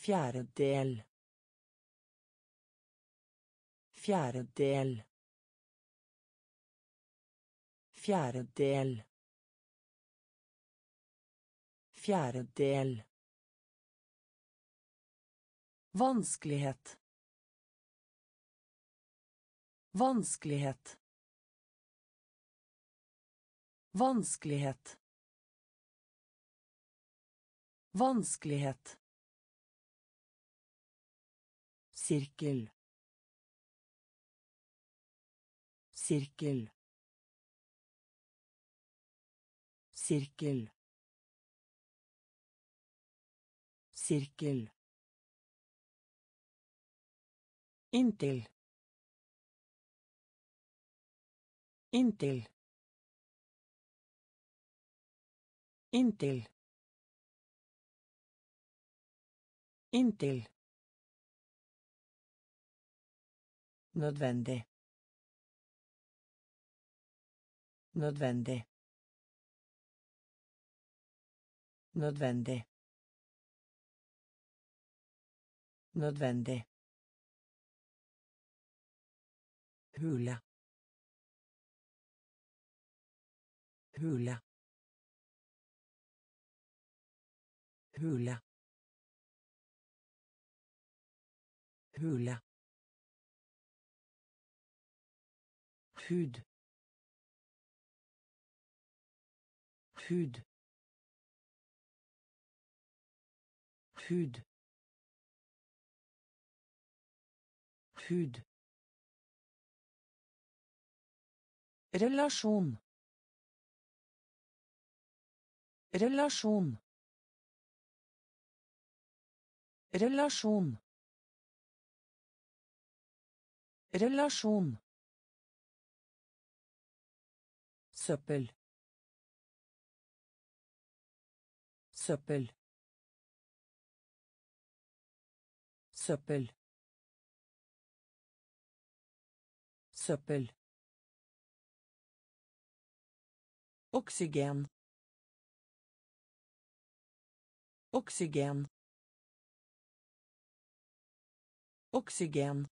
Fjerdedel. Fjerdedel. Vanskelighet. Sirkel. Sirkel. Sirkel. Sirkel. Inntil. Inntil. Inntil. Inntil. Nødvendig. Nødvendig. Nødvendig. Nødvendig. hule hule hule hule hud hud hud hud Relasjon. Relasjon. Relasjon. Relasjon. Søppel. Søppel. Søppel. Søppel. Oksygen. Oksygen. Oksygen.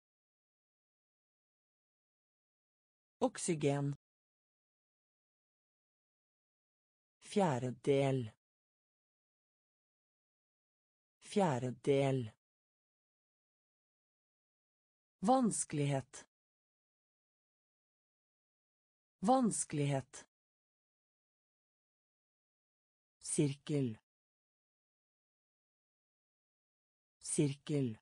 Oksygen. Fjerdedel. Fjerdedel. Vanskelighet. Vanskelighet. Sirkel. Sirkel.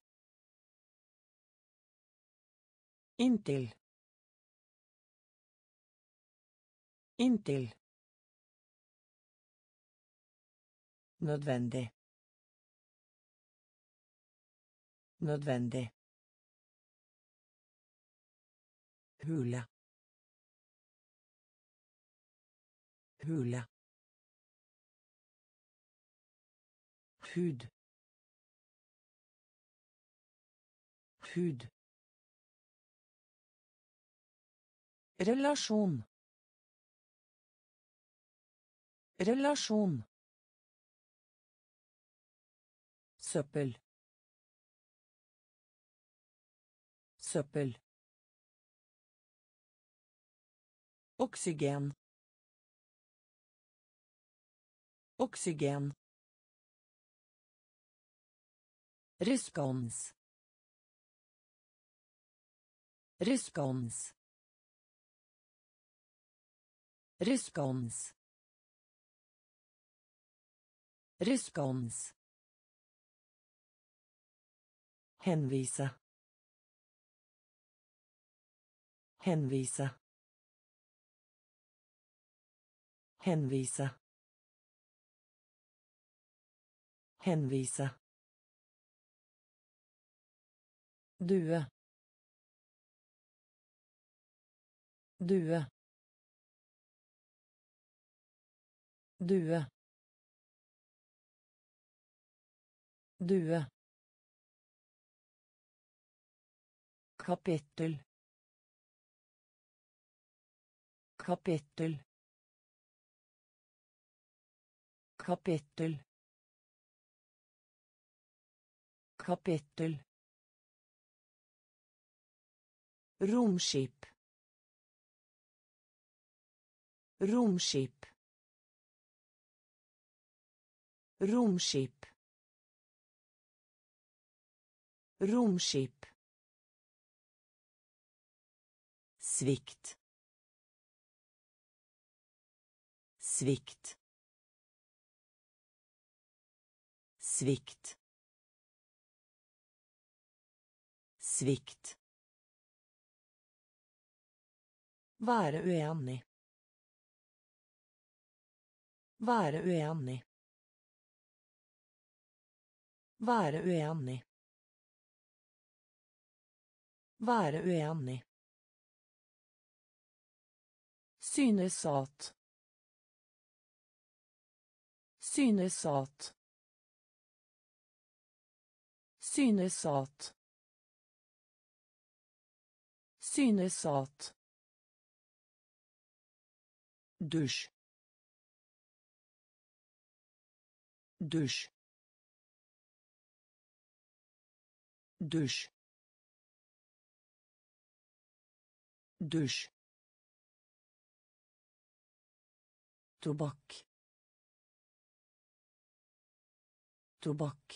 Inntil. Inntil. Nødvendig. Nødvendig. Hule. Hule. hud hud relasjon relasjon søppel søppel oksygen oksygen Respons. Respons. Respons. Respons. Henvise. Henvise. Henvise. Henvise. Due. Due. Due. Due. Kapittel. Kapittel. Kapittel. Kapittel. Romskip. Romskip. Romskip. Romskip. Svikt. Svikt. Svikt. Svikt. Være uenig. Være uenig. Være uenig. Være uenig. Synes at. Synes at. Synes at. Synes at. Tobakk. Tobakk.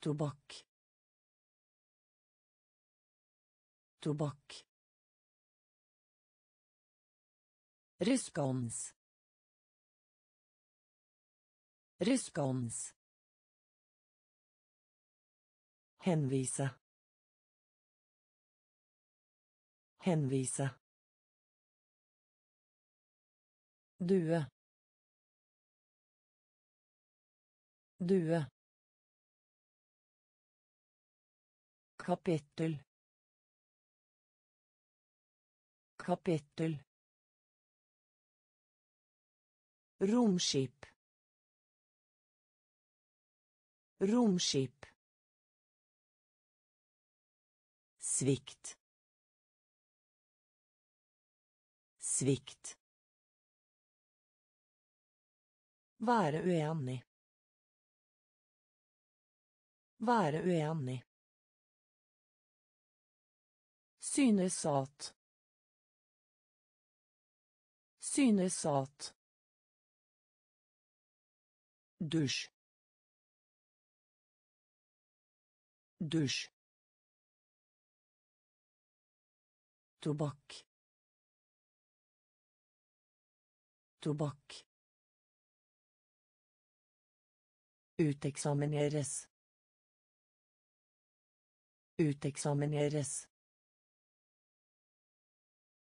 Tobakk. Tobakk. Respons. Respons. Henvise. Henvise. Due. Due. Kapittel. Kapittel. Romskip. Romskip. Svikt. Svikt. Være uenig. Være uenig. Synes at. Synes at. Dusj. Dusj. Tobakk. Tobakk. Uteksamineres. Uteksamineres.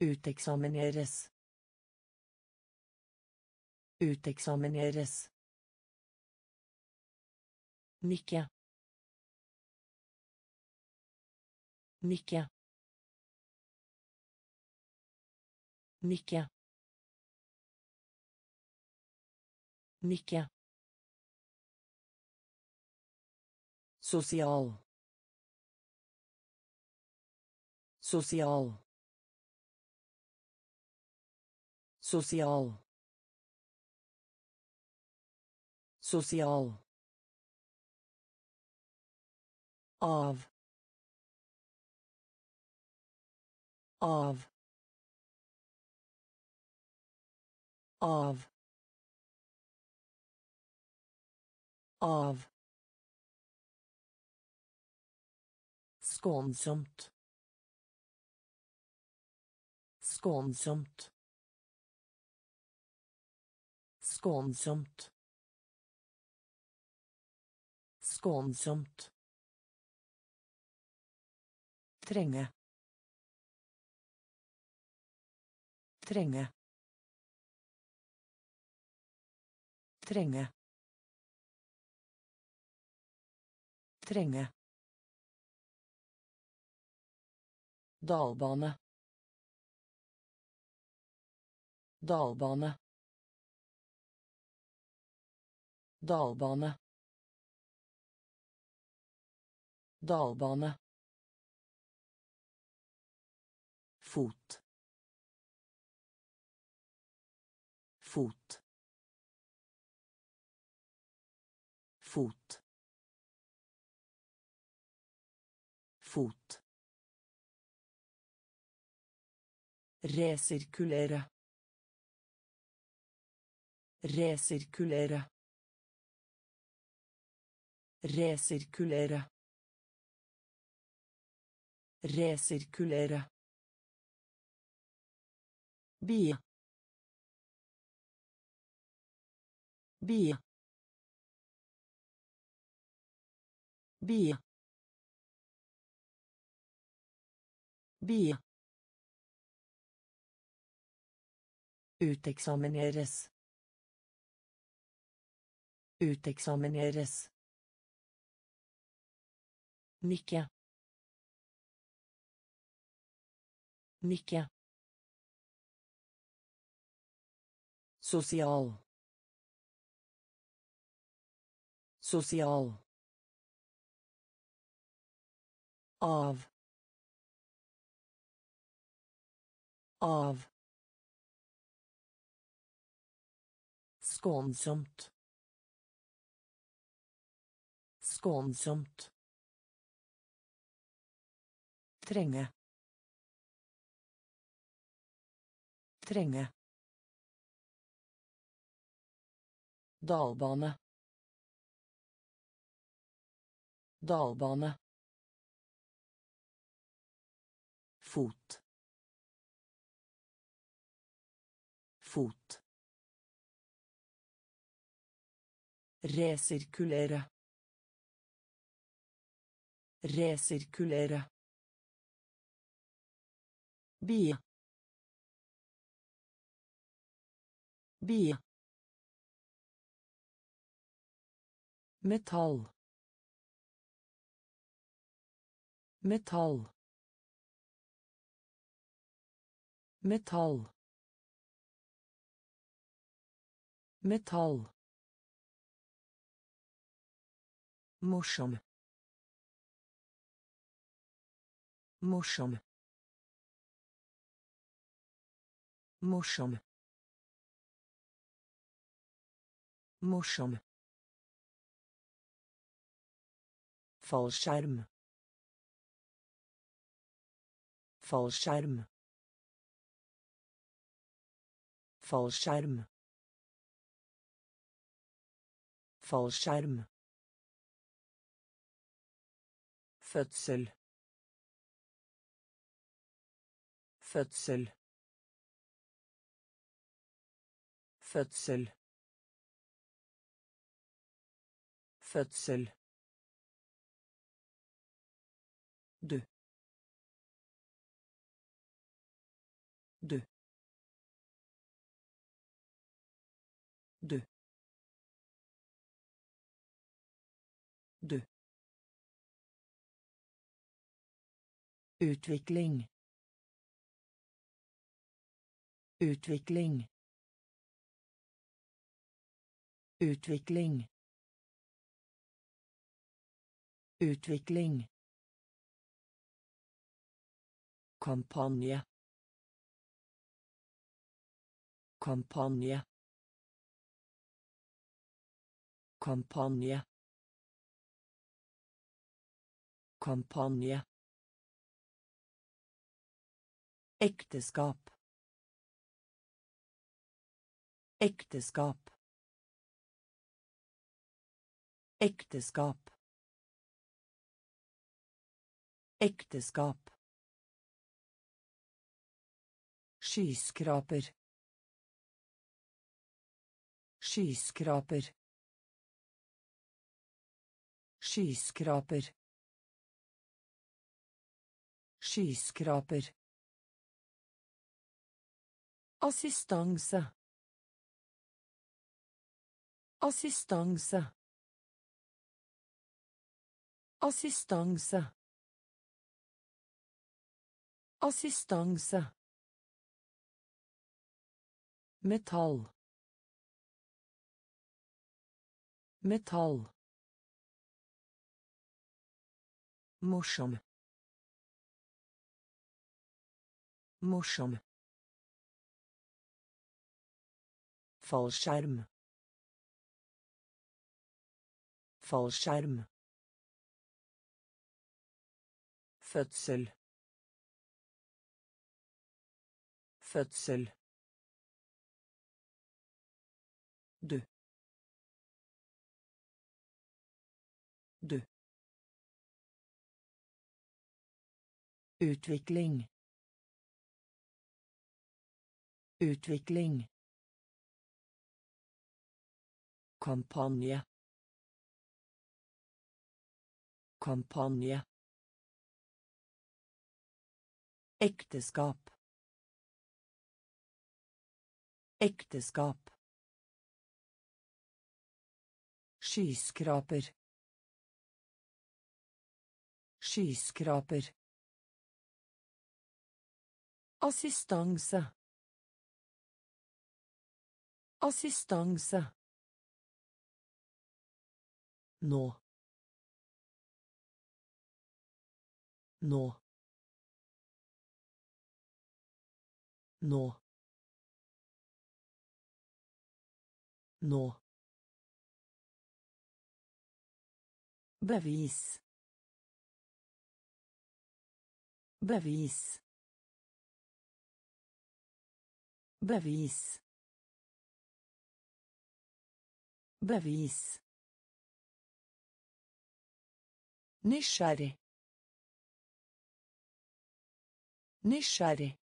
Uteksamineres. Uteksamineres. Nikke. Nikke. Nikke. Nikke. Sosial. Sosial. Sosial. Sosial. av av av av skånsomt skånsomt skånsomt skånsomt Trenge. Trenge. Trenge. Trenge. Dalbane. Dalbane. Dalbane. Dalbane. fot fot fot fot resirkulere. Resirkulere. Resirkulere. Resirkulere. Bie. Bie. Bie. Bie Uteksamineres. Uteksamineres. Nikke. Nikke. Sosial. Sosial. Av. Av. Skånsomt. Skånsomt. Trenge. Trenge. Dalbane. Dalbane. Fot. Fot. Resirkulere. Resirkulere. Bie. Bie. Metall. Metall. Metall. Metall. Morsom. Morsom. Morsom. Morsom. Fallskjerm. Fallskjerm. Fallskjerm. Fallskjerm. Fødsel. Fødsel. Fødsel. Fødsel. Du. Du. Du. Utvikling. Utvikling. Utvikling. Utvikling. Kampanje. Kampanje. Kampanje. Kampanje. Ekteskap. Ekteskap. Ekteskap. Ekteskap. Skyskraper. Skyskraper. Skyskraper. Skyskraper. Assistanse. Assistanse. Assistanse. Assistanse. Metall. Metall. Morsom. Morsom. Fallskjerm. Fallskjerm. Fødsel. Fødsel. Du. Du. Utvikling. Utvikling. Kampanje. Kampanje. Ekteskap. Ekteskap. Skyskraper. Skyskraper. Assistanse. Assistanse. Но. Но. Но. Но. Bevis. Bevis. Bevis. Bevis. Nysgjerrig. Nysgjerrig.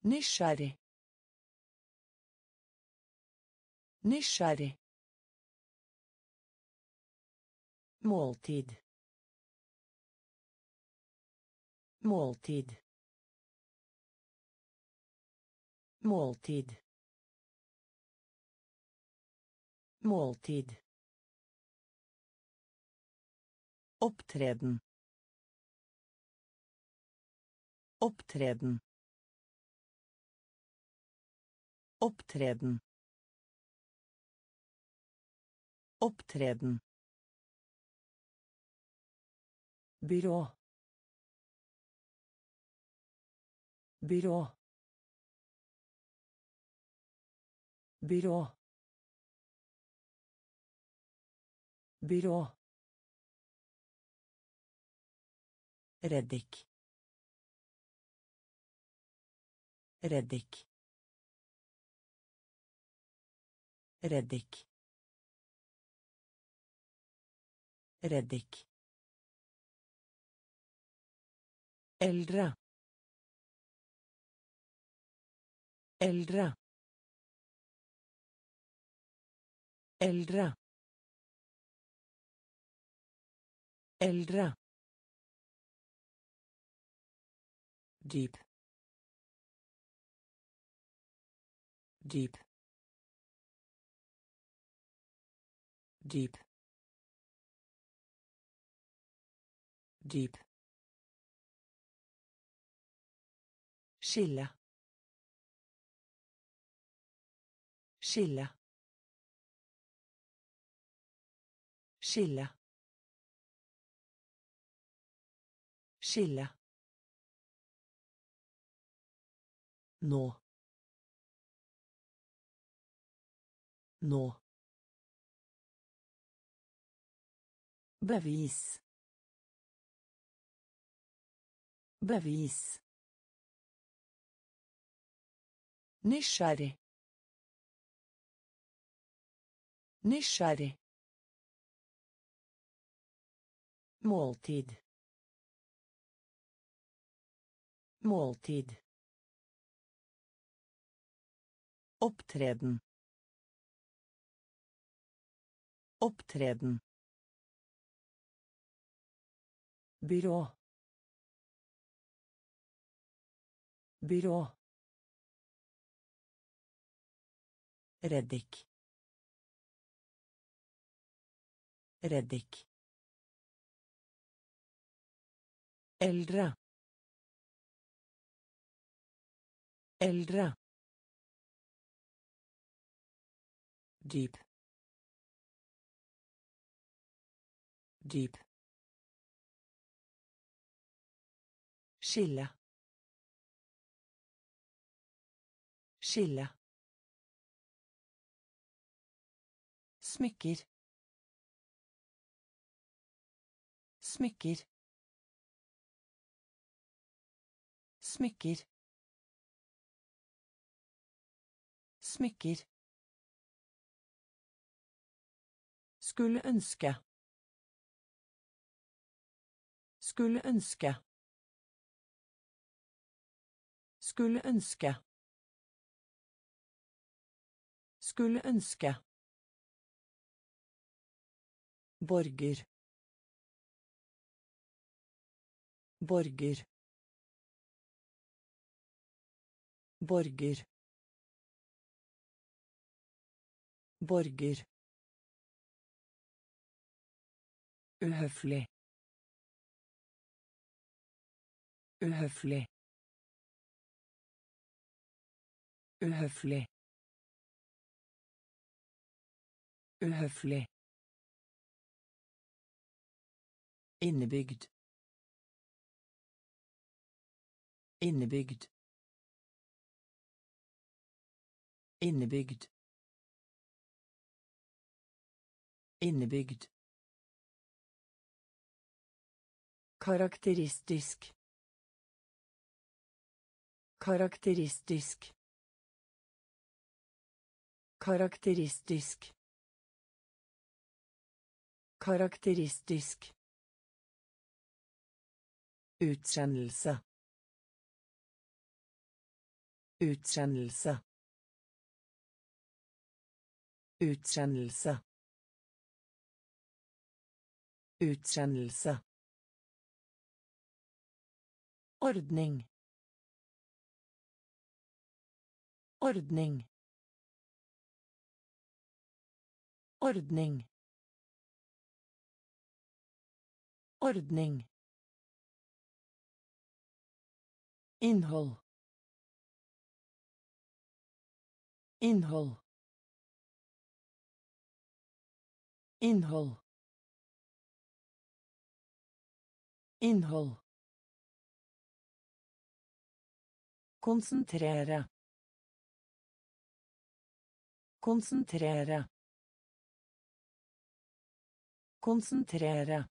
Nysgjerrig. Nysgjerrig. Måltid. Måltid. Måltid. Måltid. Opptreden. Opptreden. Opptreden. Opptreden. Byrå. Byrå. Byrå. Byrå. Reddik. Reddik. Reddik. Reddik. Eldre. Eldre. Eldre. Eldre. Dyp. Dyp. Dyp. Dyp. Skille. Skille. Skille. Skille. Nå. Nå. Bevis. Bevis. Nysgjerrig. Nysgjerrig. Måltid. Måltid. Opptreden. Opptreden. Byrå. Byrå. Reddik. Reddik. Eldre. Eldre. Dyp. Dyp. Skille. Skille. smykker smykker smykker smykker Skulle ønske. Skulle ønske. Skulle ønske. Skulle ønske. Borger. Borger. Borger. Borger. Uhøflig. Uhøflig. Uhøflig. Uhøflig. Innebygd. Innebygd. Innebygd. Innebygd. Karakteristisk. Karakteristisk. Karakteristisk. Karakteristisk. Utsendelse. Utsendelse. Utsendelse. Utsendelse. Ordning. Ordning. Ordning. Ordning. Innhold. Innhold. Innhold. Innhold. Konsentrere. Konsentrere. Konsentrere.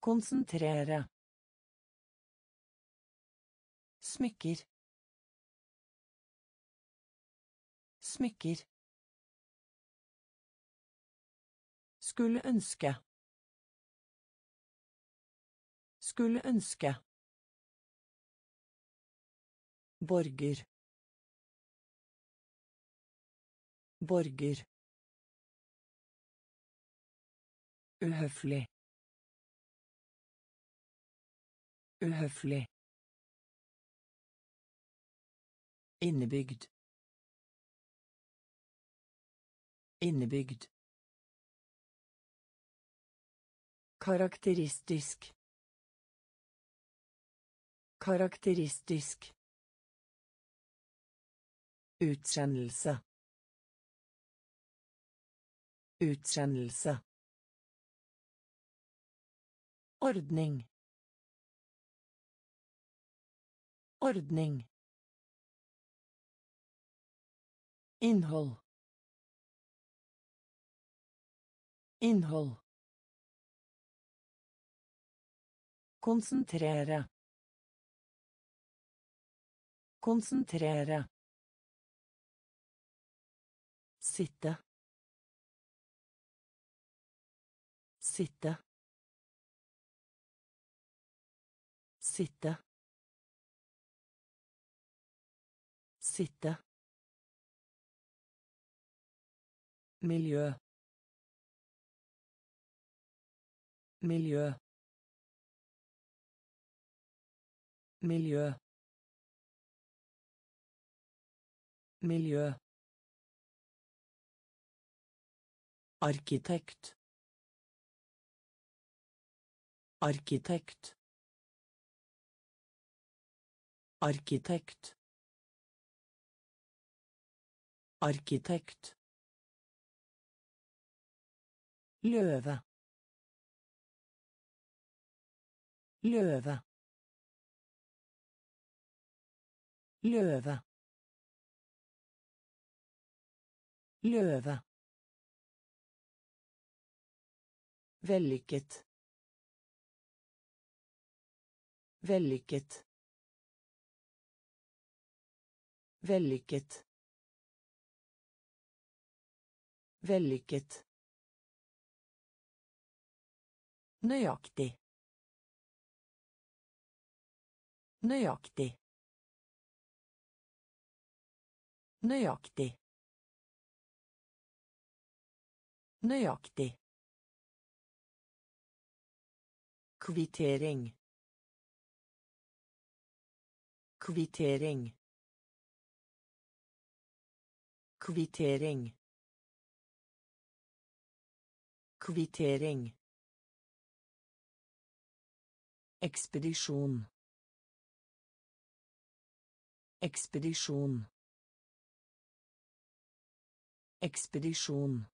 Konsentrere. Smykker. Smykker. Skulle ønske. Skulle ønske. Borger. Borger. Uhøflig. Uhøflig. Innebygd. Innebygd. Karakteristisk. Karakteristisk. Utsendelse. Ordning. Innhold. Konsentrere. Sitte. Sitte. Sitte. Sitte. Miljø. Miljø. Miljø. Miljø. Arkitekt. Arkitekt. Arkitekt. Arkitekt. Løve. Løve. Løve. Løve. Vellykket. Vellykket. Vellykket. Vellykket. Nøyaktig. Nøyaktig. Nøyaktig. Nøyaktig. Kvittering. Kvittering. Kvittering. Kvittering. Ekspedisjon. Ekspedisjon. Ekspedisjon.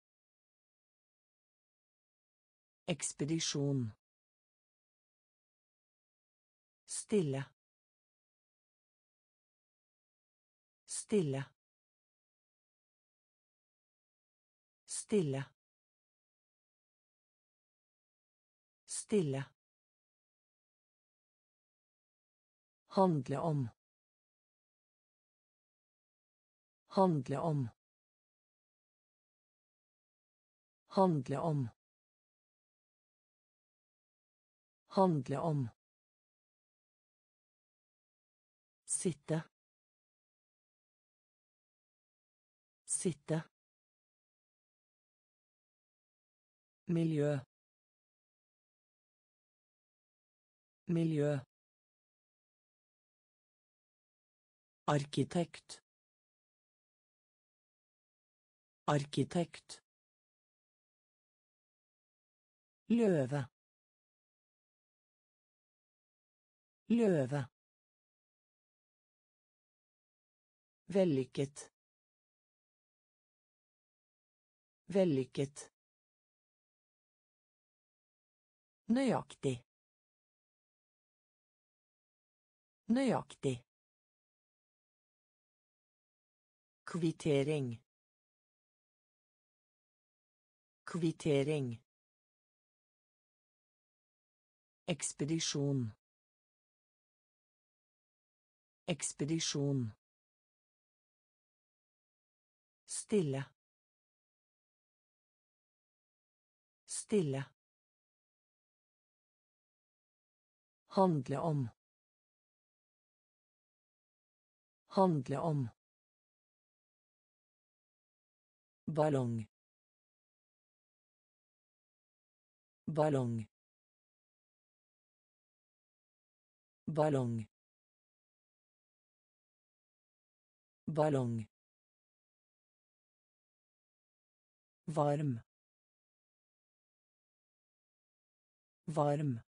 Ekspedisjon. Stille. Stille. Stille. Stille. Handle om. Handle om. Handle om. Handle om. Sitte. Sitte. Miljø. Miljø. Arkitekt. Arkitekt. Løve. Løve. Vellykket. Vellykket. Nøyaktig. Nøyaktig. Kvittering. Kvittering. Ekspedisjon. Ekspedisjon. Stille. Stille. Handle om. Handle om. Ballong. Ballong. Ballong. Ballong. Varm. Varm.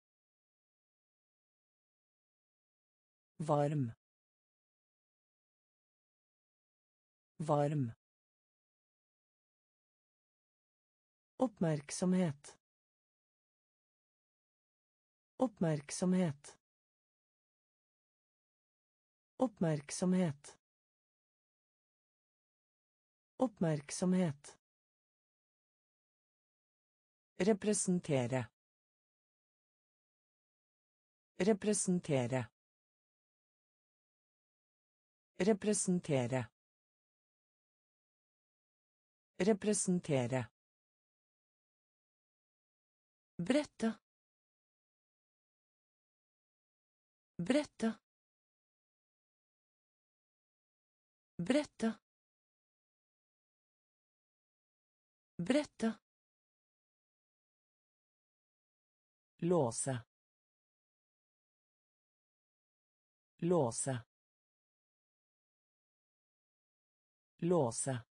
Varm. Varm. Oppmerksomhet. Oppmerksomhet. Oppmerksomhet. Oppmerksomhet. Representere. Representere. Representere. Representere. Brette. Brette. Brette. Brette. Låse. Låse. Låse.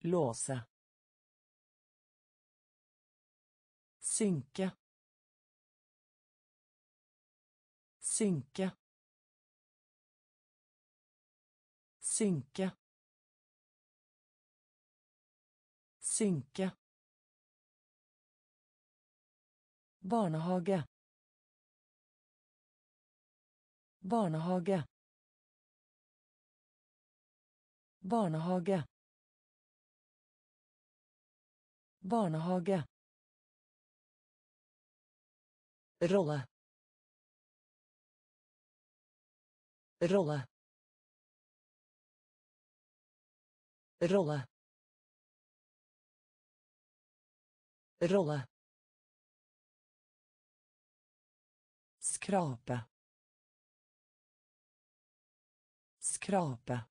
Låse. Synke. Synke. Synke. Synke. Barnehage. Barnehage. Barnehage. Barnehage. Rolle. Rolle. Rolle. Rolle. Skrape. Skrape.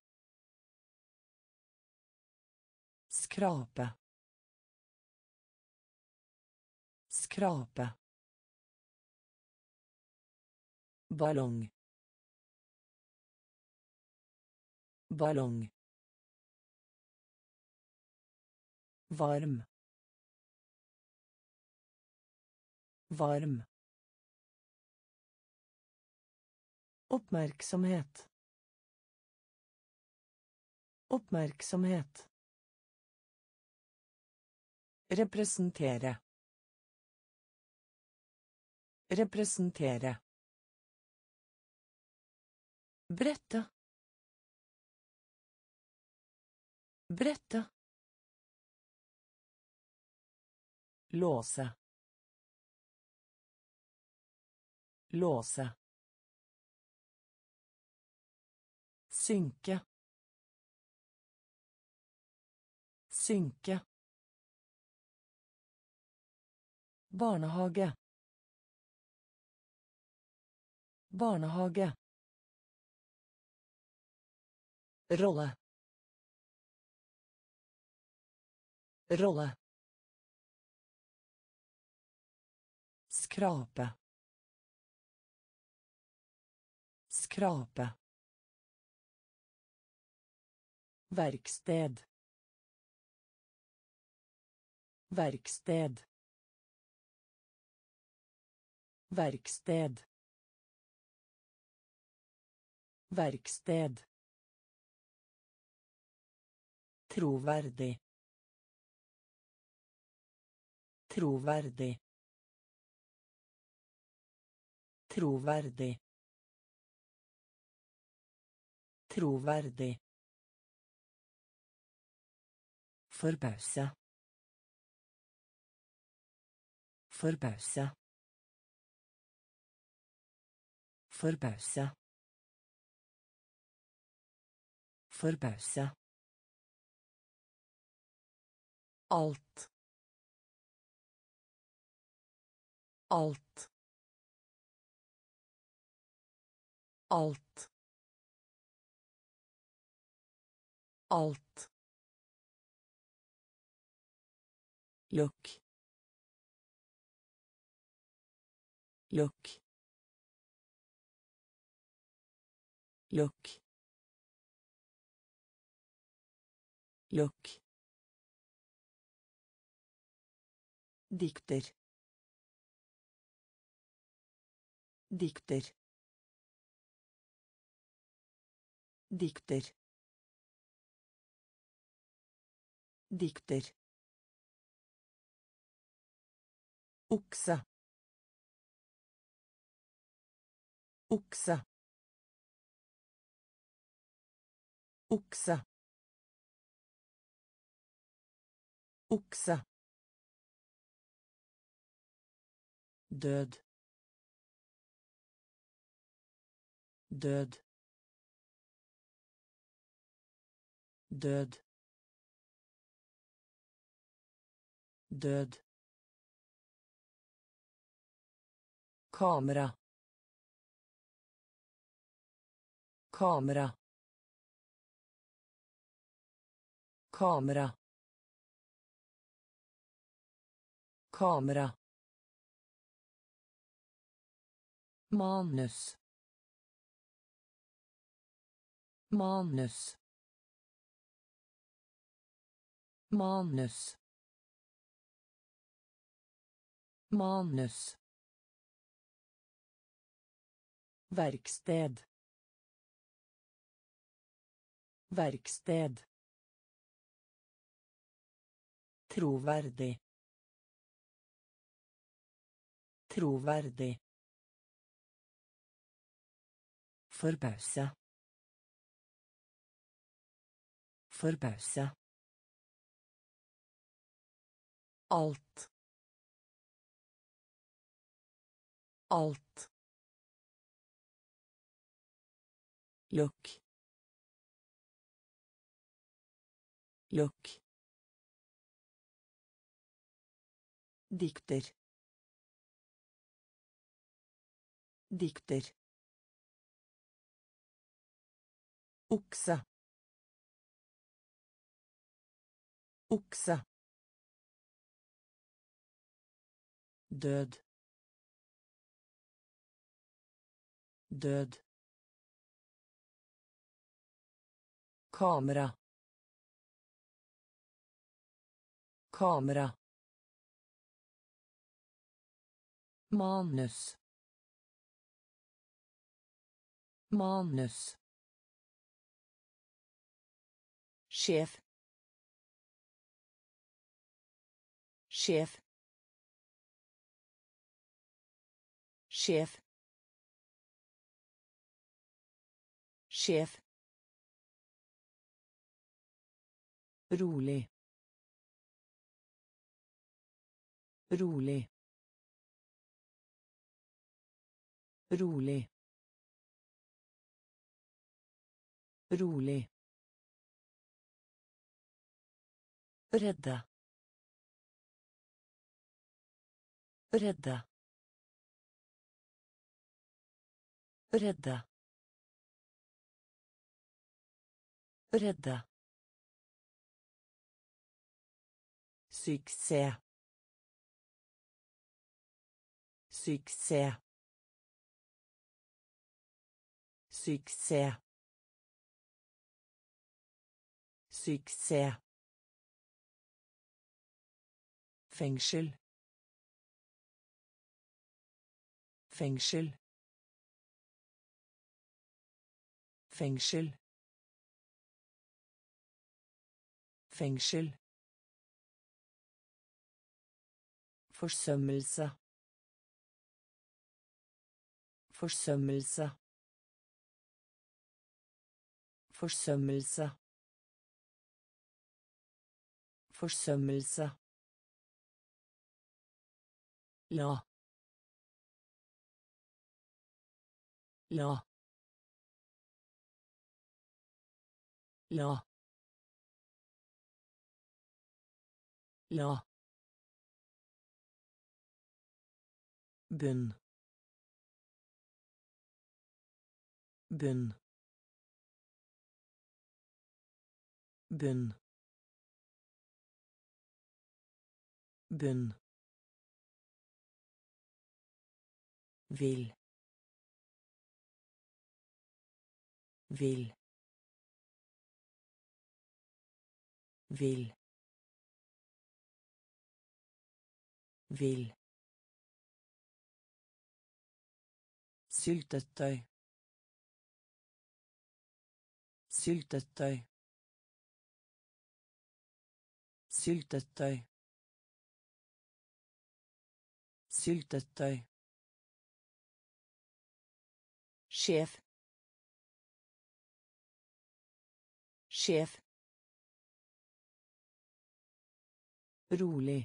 Skrape. Skrape. Ballong. Ballong. Varm. Varm. Oppmerksomhet. Oppmerksomhet. Representere. Representere. Brette. Brette. Låse. Låse. Synke. Synke. Barnehage. Barnehage. Rolle. Rolle. Skrape. Skrape. Verksted. Verksted. Verksted. Verksted. Troverdig. Troverdig. Troverdig. Troverdig. Forbause. Forbause. Forbause. Forbause. Alt. Alt. Alt. Alt. Lukk. Lukk. Lukk. Lukk. Dikter. Dikter. Dikter. Dikter. Uksa. Uksa. Uksa. Uksa. Död. Död. Död. Död. Kamera. Kamera. Kamera. Kamera. Manus. Manus. Manus. Manus. Verksted. Verksted. Troverdig. Troverdig. Forbause. Forbause. Alt. Alt. Lukk. Lukk. Dikter. Dikter. Okse. Okse. Død. Død. Kamera. Kamera. Manus. Manus. Sjef. Sjef. Sjef. Sjef. Rolig. Rolig. Rolig. Rolig. Redde. Redde. Redde. Redde. Suksess. Suksess. Suksess. Suksess. Fengsel. Fengsel. Fengsel. Fengsel. Forsømmelse. Forsømmelse. Forsømmelse. Forsømmelse. La. La. La. La. Bunn bunn bunn bunn vil. Vil. Vil. Vil Syltetøy. Syltetøy. Syltetøy. Syltetøy. Sjef. Sjef. Rolig.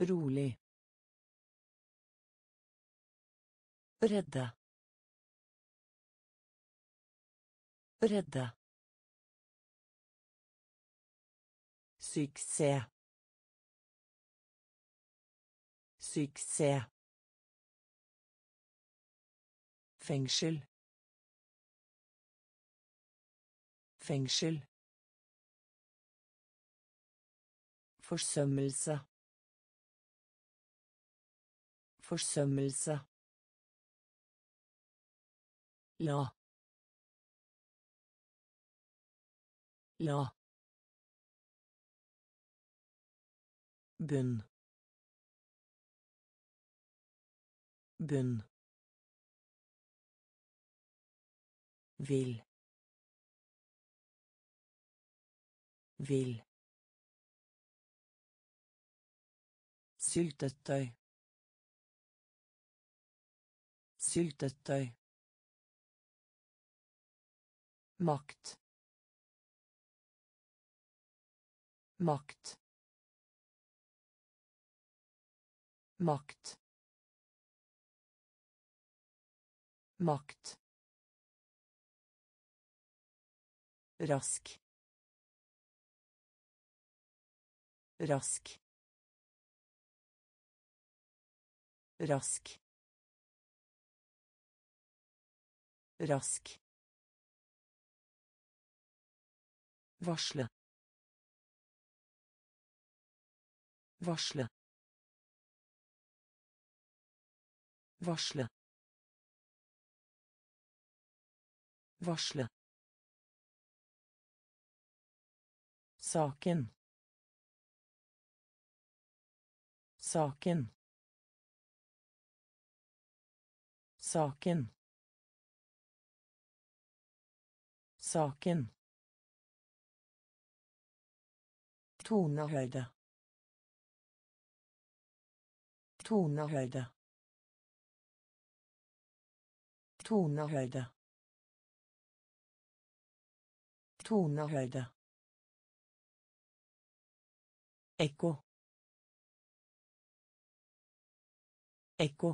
Rolig. Redde. Redde. Suksess. Suksess. Fengsel. Fengsel. Forsømmelse. Forsømmelse. La. La. bunn bunn vil vil Syltetøy. Syltetøy. Makt. Makt. Makt. Makt. Rask. Rask. Rask. Rask Varsle. Varsle. Varsle. Varsle. Saken. Saken. Saken. Saken. Tonehøyde. Tonehøyde. Tonehøyde. Tonehøyde. Ekko. Ekko.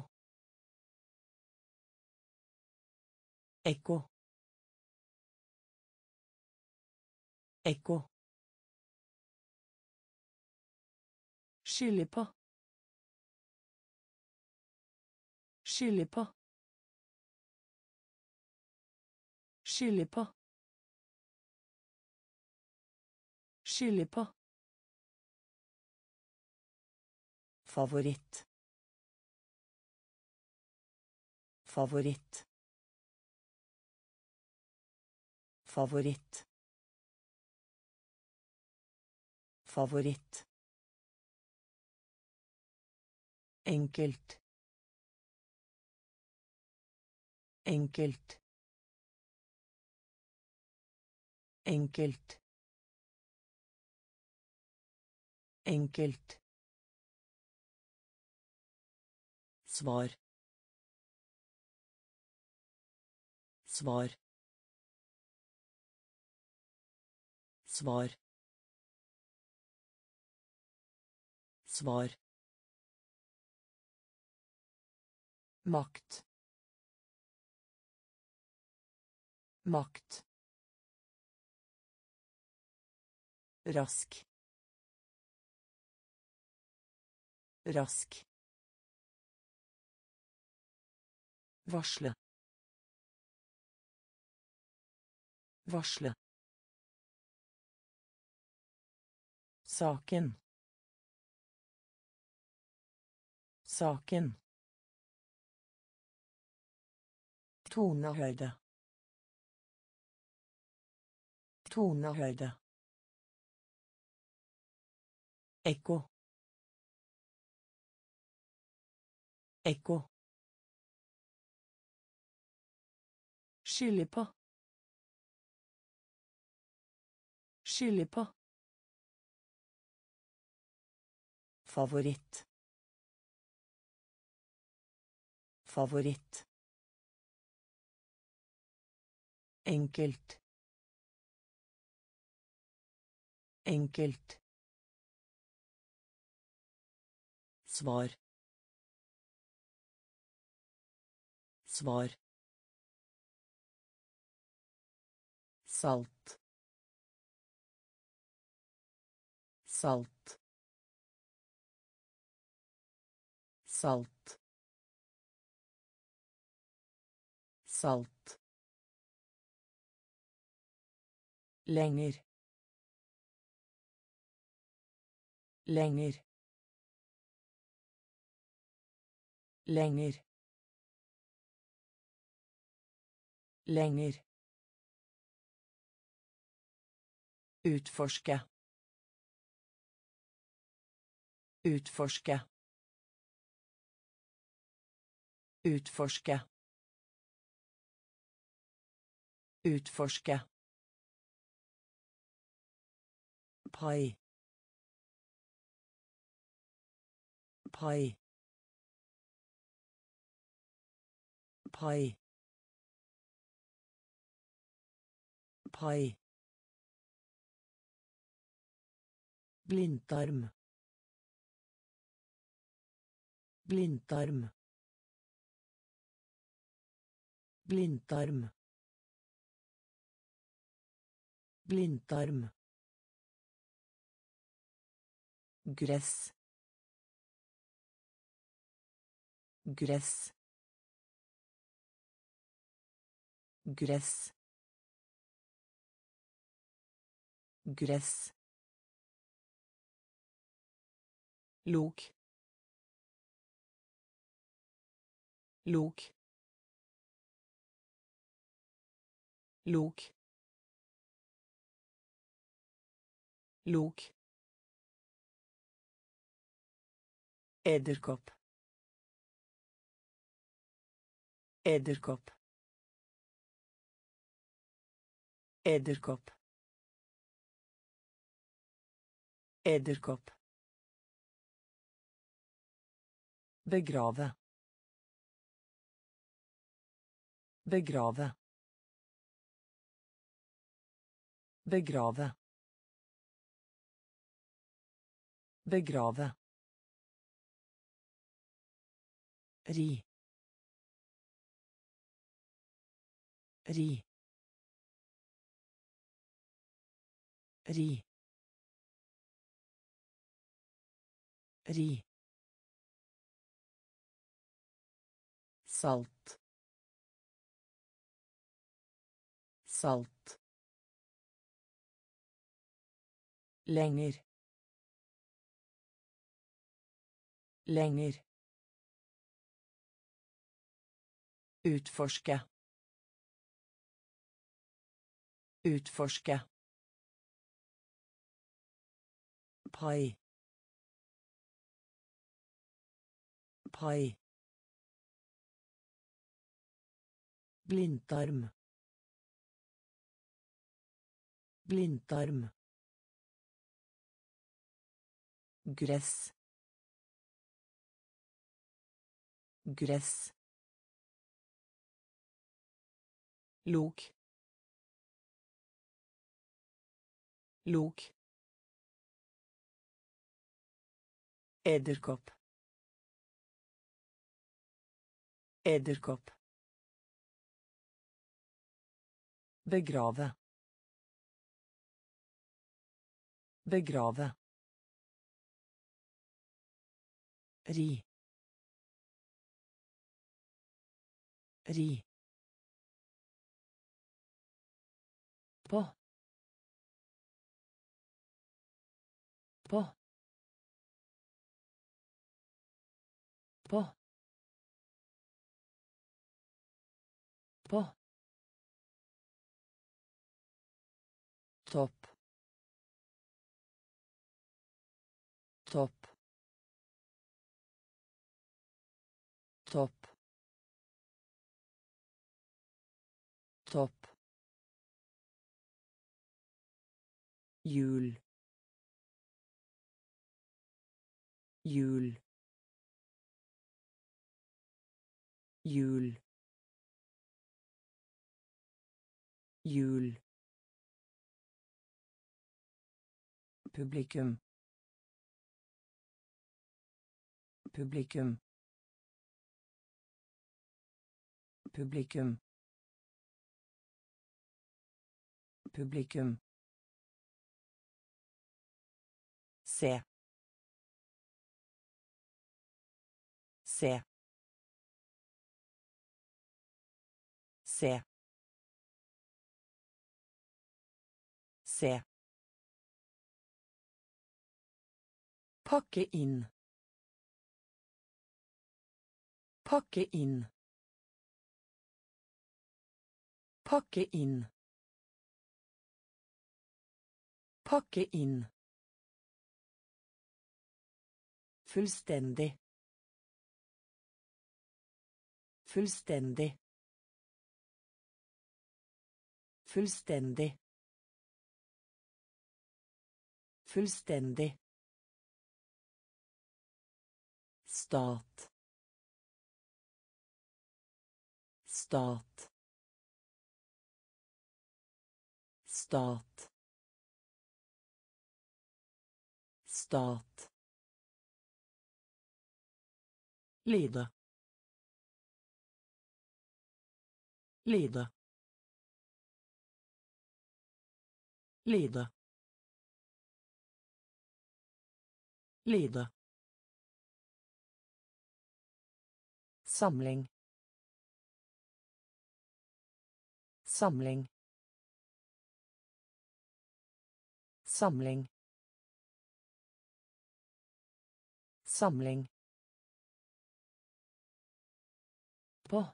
Ekko. Ekko. Skylde på. Skylde på. Skylde på. Skylde på. Favoritt. Favoritt. Favoritt. Favoritt. Enkelt. Enkelt. Enkelt. Enkelt. Svar. Svar. Svar. Svar makt. Makt. Rask. Rask. Varsle. Varsle. Saken. Saken Tonehøyde. Tonehøyde. Ekko. Ekko. Skylde på. Skylde på. Favoritt. Favoritt. Enkelt. Enkelt. Svar. Svar. Salt. Salt. Salt. Salt lenger. Lenger. Lenger. Lenger. Utforske. Utforske. Utforske. Utforske pai pai pai pai blindtarm. Blindtarm. Blindtarm. Blindtarm gress. Gress. Gress. Gress. Lok. Lok. Lok. Lok Edderkop. Edderkop. Edderkop. Edderkop. Begrave. Begrave. Begrave. Begrave. Ri. Ri. Ri. Ri. salt salt lenger lenger utforske. Utforske. Pai pai blindtarm. Blindtarm. Gress. Gress lok lok edderkopp edderkopp Begrave. Begrave. Ri. Ri. Topp. Topp. Topp. Topp. Jul jul jul jul Publikum. Publikum. Publikum. Publikum. Se. Se. Se. Se. Pakke inn. Pakke inn. Pakke inn. Pakke inn. Fullstendig. Fullstendig. Fullstendig. Fullstendig. Stat. Stat. Stat. Stat. Lide. Lide. Lide. Lide Samling. Samling. Samling. Samling. På.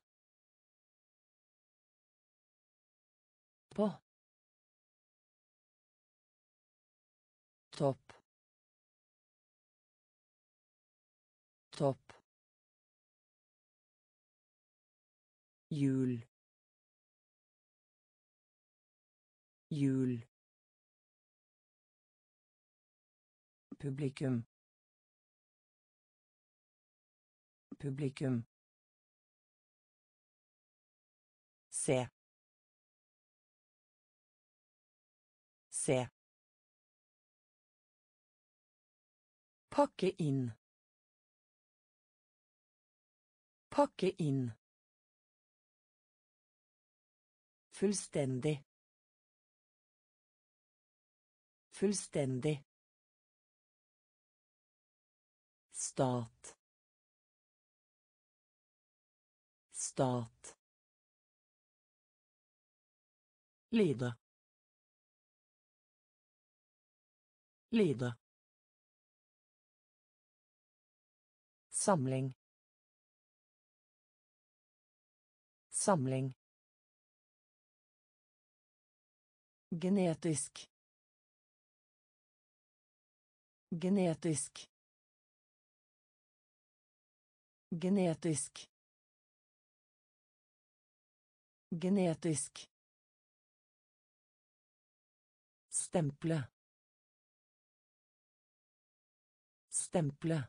På. Topp. Topp. Jul. Jul. Publikum. Publikum. Se. Se. Pakke inn. Pakke inn Fullstendig. Fullstendig. Stat. Stat. Lide. Lide. Samling. Samling. Genetisk. Genetisk. Genetisk. Genetisk. Stemple. Stemple.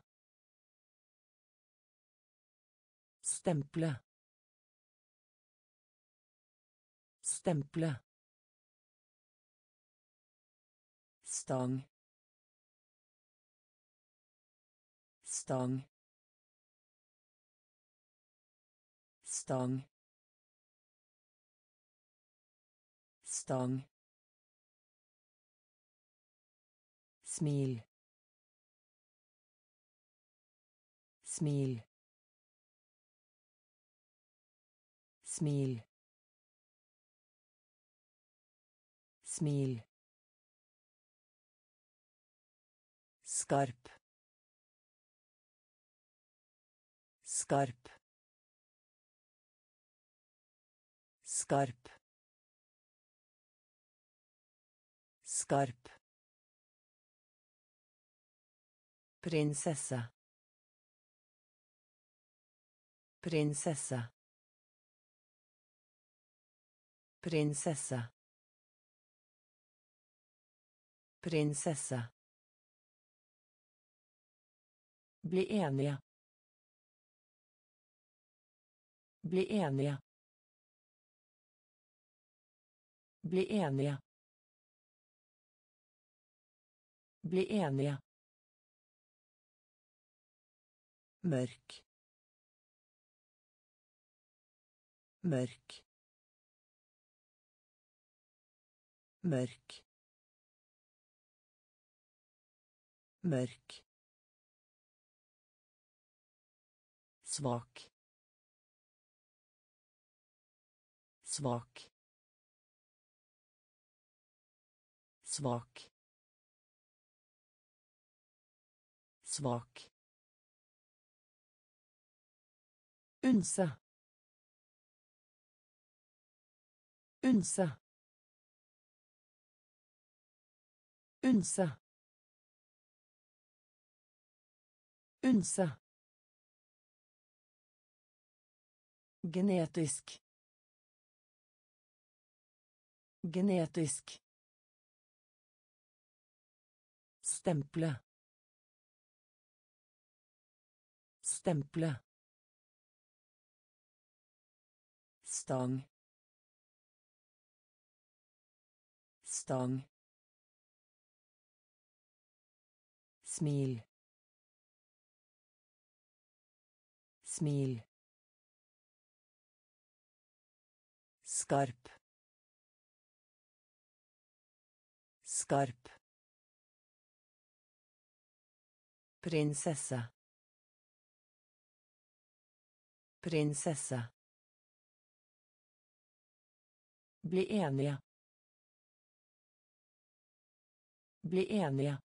Stemple. Stemple. Stang stang stang stang smil. Smil. Smil. Smil skarp. Skarp. Skarp. Skarp. Prinsesse prinsesse prinsesse prinsesse Bli enige. Bli enige. Bli enige. Bli enige. Mørk. Mørk. Mørk. Mørk. Svak svak svak svak Unse. Unse. Unse. Unse. Genetisk. Genetisk. Stemple. Stemple. Stang. stang smil smil skarp. Skarp. Prinsesse. Prinsesse. Bli enige. Bli enige.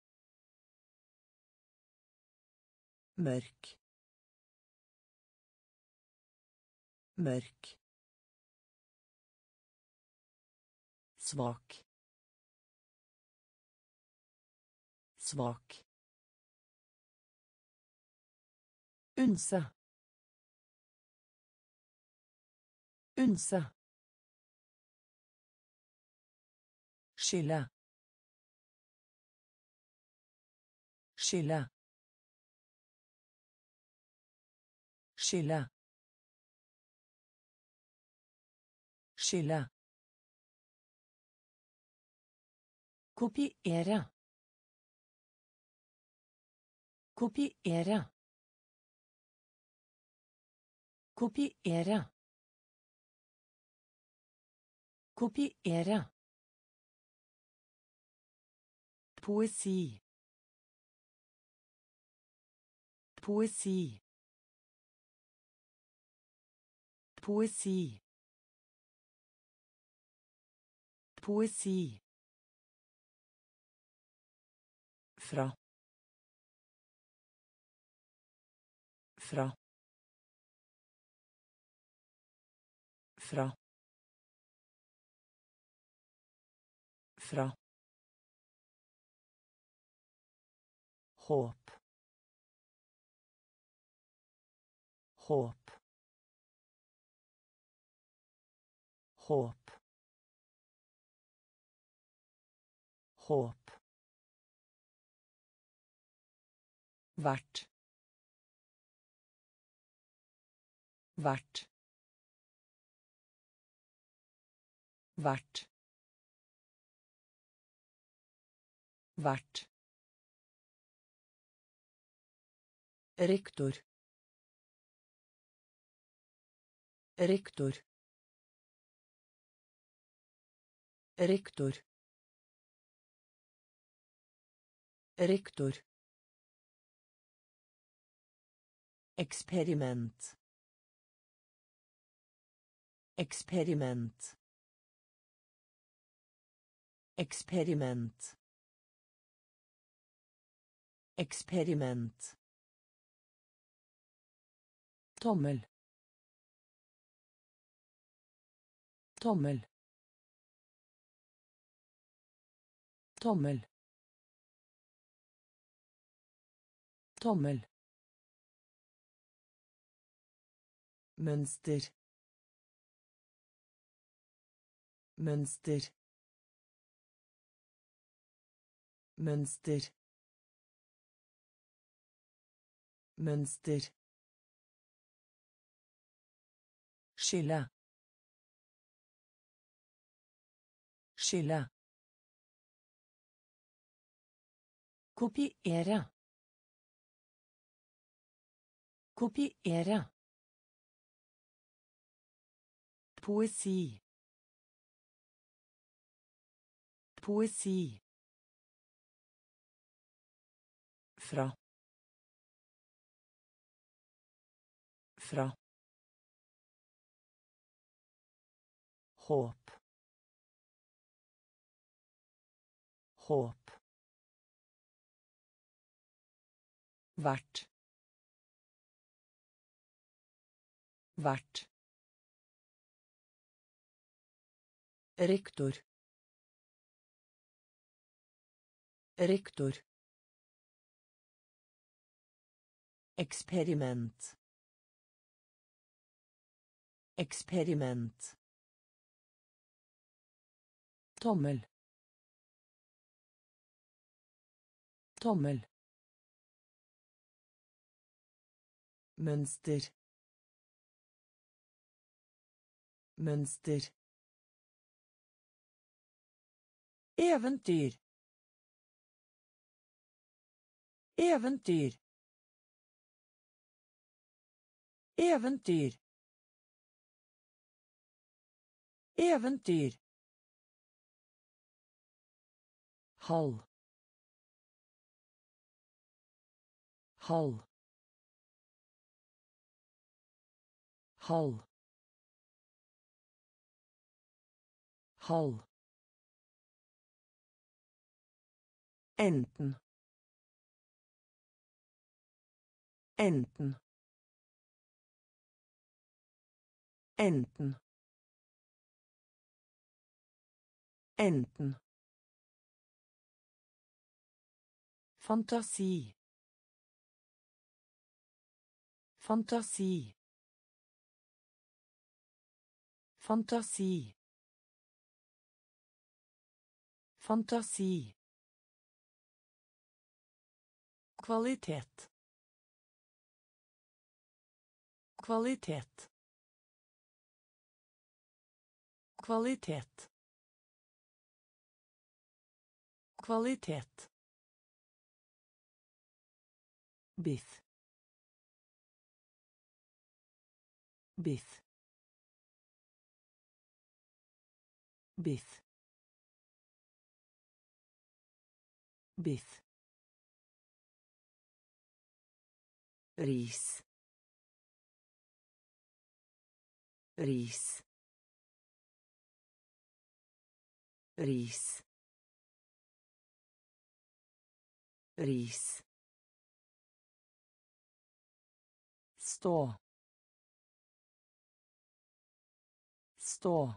Mørk. Mørk svak svak Unse. Unse. Skille. Kopiere. Kopiere. Kopiere. Kopiere. Poesi. Poesi. Poesi. Poesi. Fra. Fra. Fra. Fra. Håp. Håp. Håp. Håp. vart. Vart. Vart. Vart. Rektor. Rektor. Rektor. Rektor. Eksperiment. Eksperiment. Eksperiment. Eksperiment. Tommel. Tommel. Tommel. Tommel. Mønster. Mønster. Mønster. Mønster. Skille. Skille. Kopiere. Kopiere. Poesi. Poesi. Fra. Fra. Håp. Håp. Vært. Vært. Rektor. Rektor. Eksperiment. Eksperiment. Tommel. Tommel. Mønster. Mønster. Eventyr. Eventyr. Eventyr. Eventyr. halv halv halv halv enten enten enten enten Fantasi. Fantasi. Fantasi. Fantasi. kvalitet kvalitet kvalitet kvalitet bith bith bith bith рис. Рис. Рис. Рис. Сто. Сто.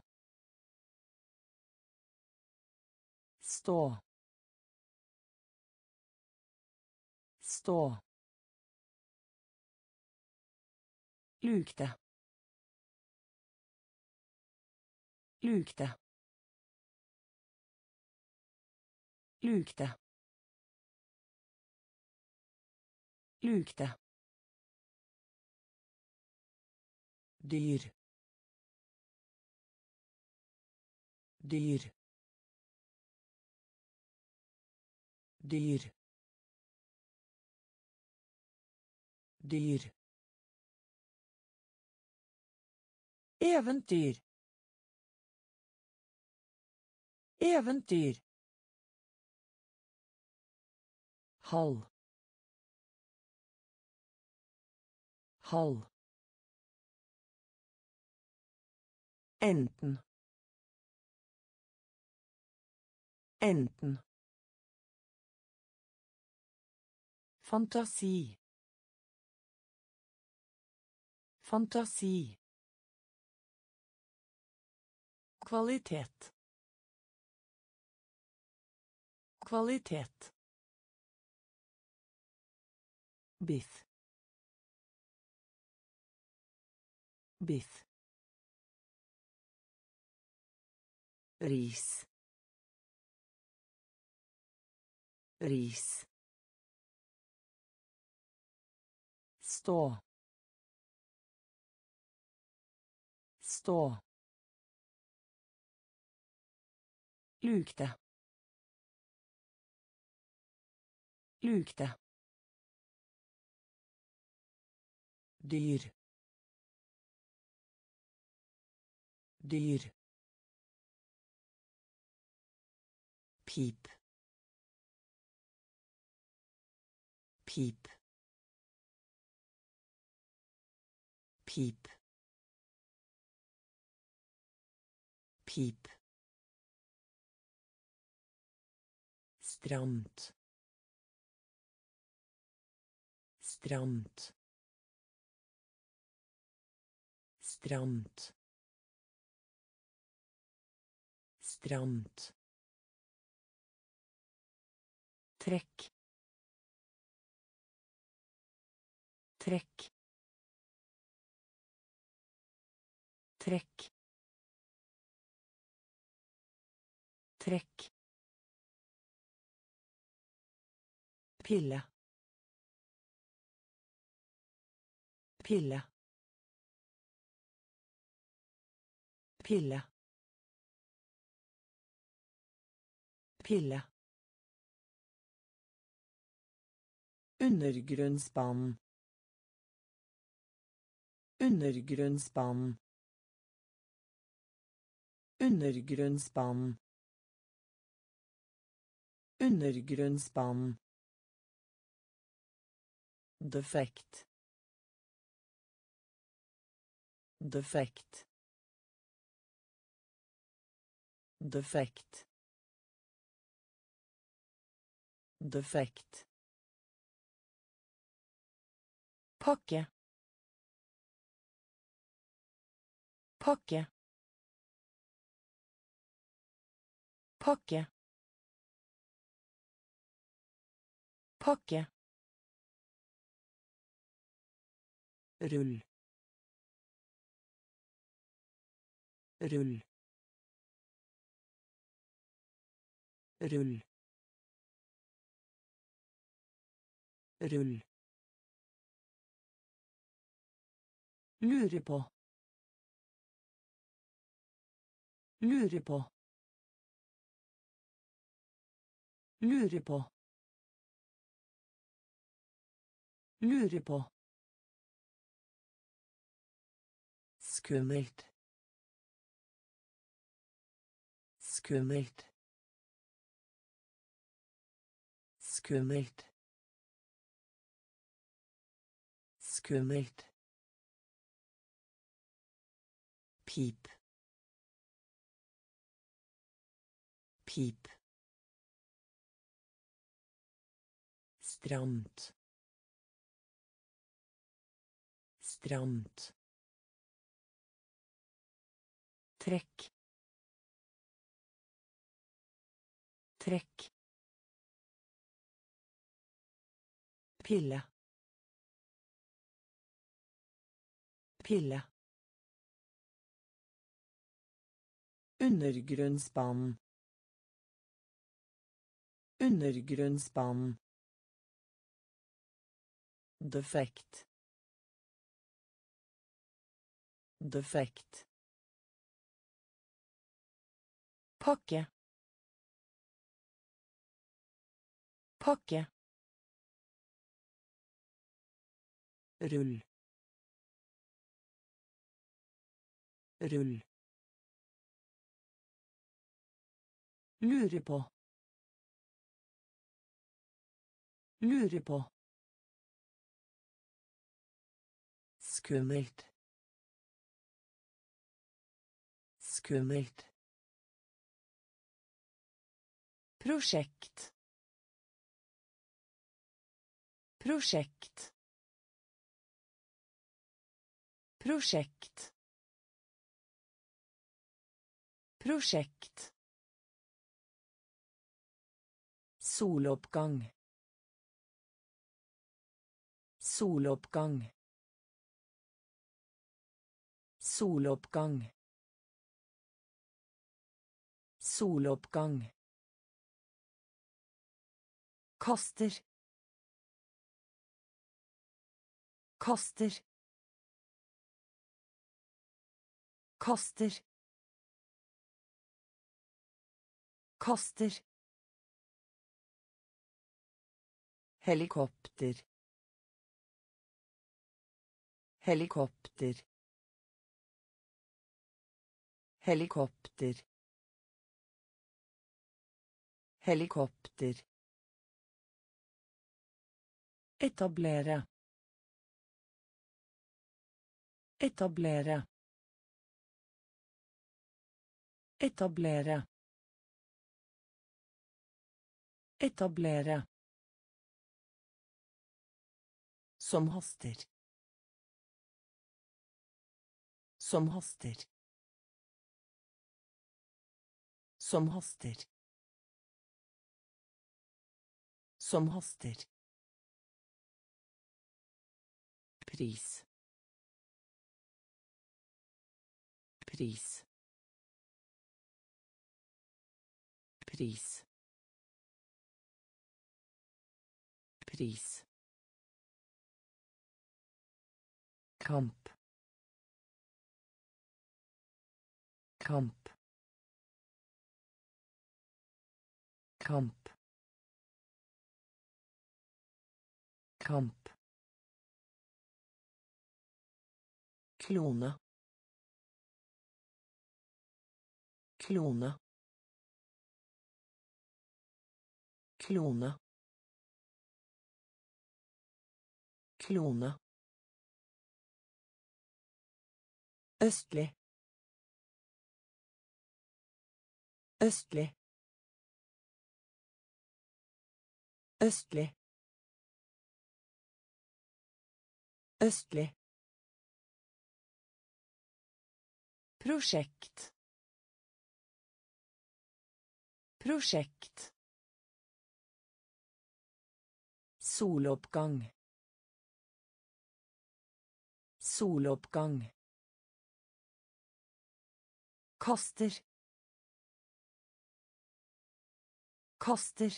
Сто. Сто. Lukte lukte lukte lukte dyr. Dyr. Dyr. Dyr eventyr eventyr halv halv Enten. Enten. Fantasi. Fantasi. Kvalitet. Kvalitet. Biff. Biff. ris ris stå stå lukte lukte dyr. Dyr. Pip. Pip. Pip. Pip stramt stramt stramt stramt trekk. Trekk. Trekk. Trekk pille pille pille Pille. Undergrunnsbanen. Undergrunnsbanen. Undergrunnsbanen. Undergrunnsbanen. Defekt. Defekt. Defekt. Defekt. pakke pakke pakke pakke rull rull rull rull Lure på. Lure på. Lure på. Lure på. Skummelt. Skummelt. Skummelt. Skummelt. pip pip stramt stramt trekk trekk pille pille Undergrunnsbanen. Undergrunnsbanen. Defekt. Defekt. Pakke. Pakke. Rull. Rull. Lure på. Lure på. Skummelt. Skummelt. Prosjekt. Prosjekt. Prosjekt. Prosjekt. Soloppgang. Soloppgang. Soloppgang. Soloppgang. Kaster. Kaster. Kaster. Kaster. helikopter helikopter helikopter helikopter etablere etablere etablere etablere Som haster. Som haster. Som haster. Som haster. Pris. Pris. Pris. Pris. kamp kamp kamp kamp klone. Klone. Klone. Klone. Østlig. Østlig. Østlig. Østlig prosjekt. Prosjekt. Soloppgang. Soloppgang. Kaster kaster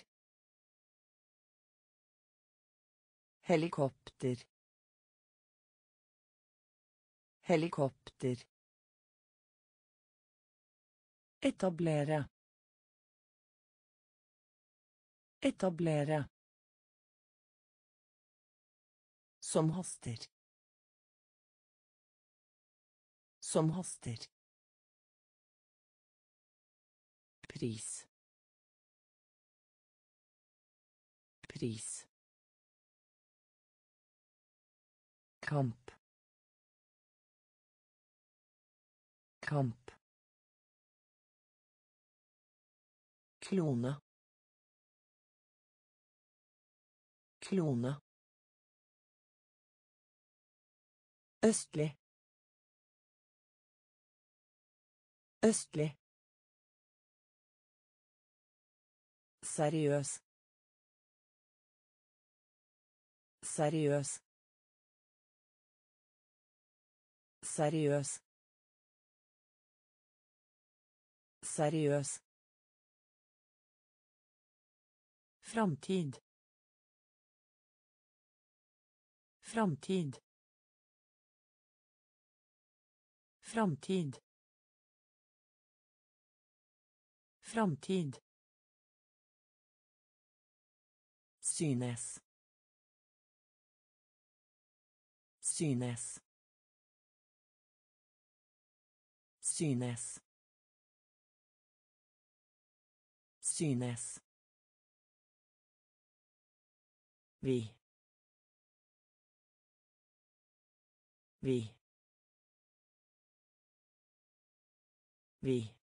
helikopter. Helikopter etablere. Etablere. Som haster. Som haster. Pris. Pris. Kamp. Kamp klone. Klone. Østlig. Østlig. Seriøs. Seriøs. Seriøs. Seriøs framtid framtid framtid framtid Synes. Synes. Synes. Synes. Vi. Vi. Vi.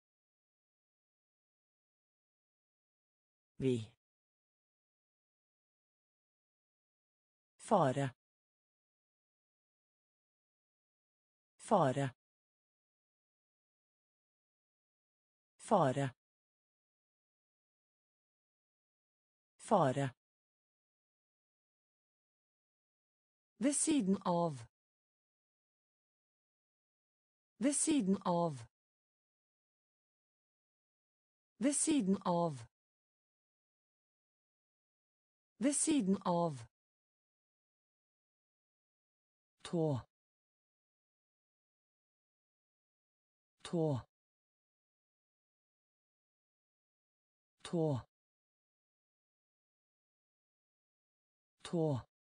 Vi. Fare. Fare. Fare. Fare. Ved siden av. Ved siden av. Ved siden av. Ved siden av tå tå tå tå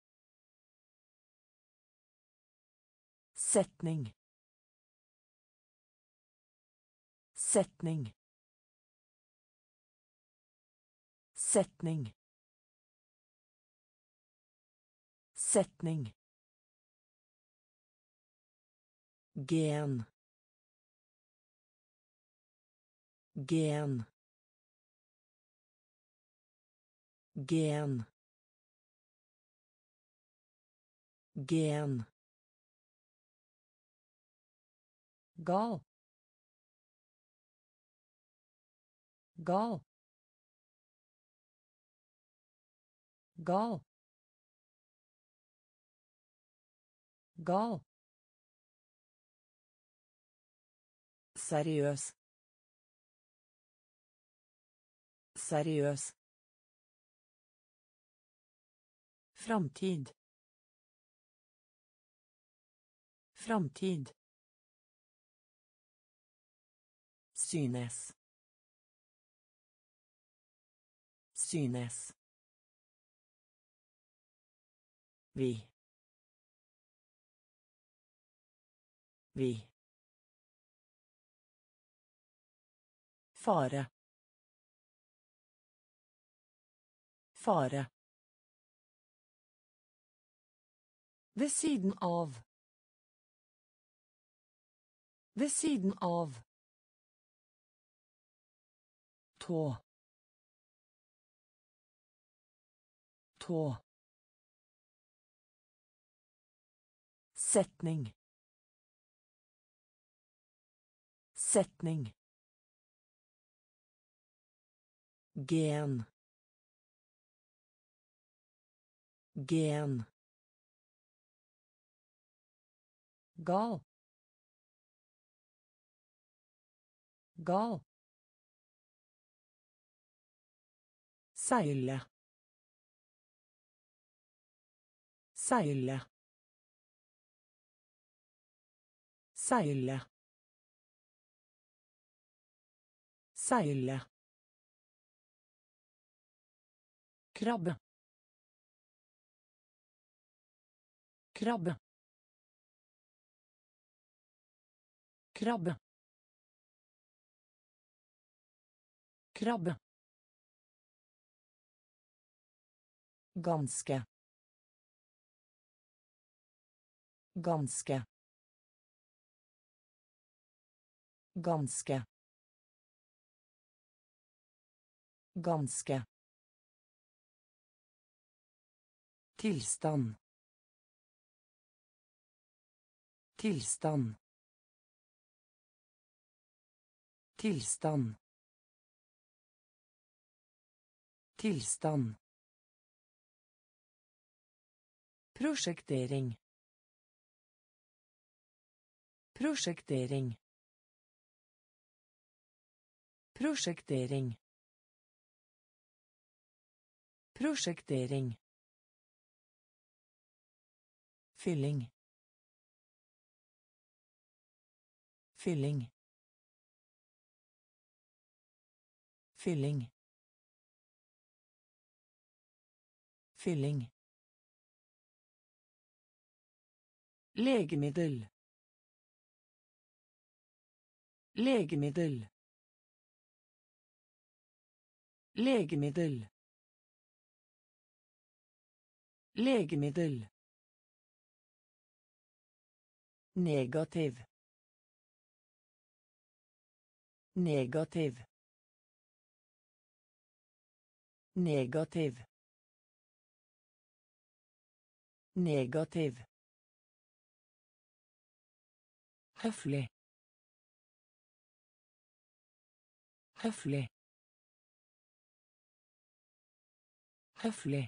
setning. Setning. Setning. Setning. Gen. Gen. Gen. Gen gal gal gal gal Seriøs. Seriøs. Framtid. Framtid. Synes. Synes. Vi. Vi. Fare. Fare. Ved siden av. Ved siden av. Tå. Tå. Setning. Setning. Gen. Gen. Gal. Gal. Seile. Seile. Seile. Seile. Krabbe. Krabbe. Krabbe. Krabbe. Ganske. Ganske. Ganske. Ganske. Tilstand. Tilstand. Tilstand. Tilstand. Prosjektering. Prosjektering. Prosjektering. Prosjektering. Fylling. Fylling. Fylling. Fylling. Legemiddel. Legemiddel. Legemiddel. Legemiddel. Negativ. Negativ. Negativ. Negativ. Høflig. Høflig. Høflig.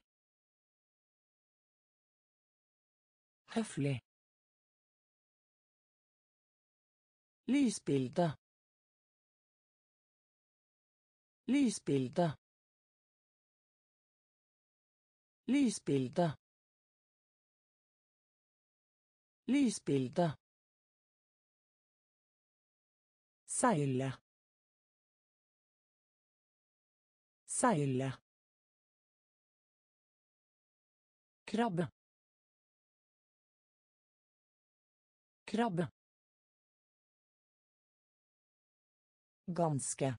Høflig. Lysbilde. Lysbilde. Lysbilde. Lysbilde. Seile. Seile. Krabbe. Krabbe. Ganske.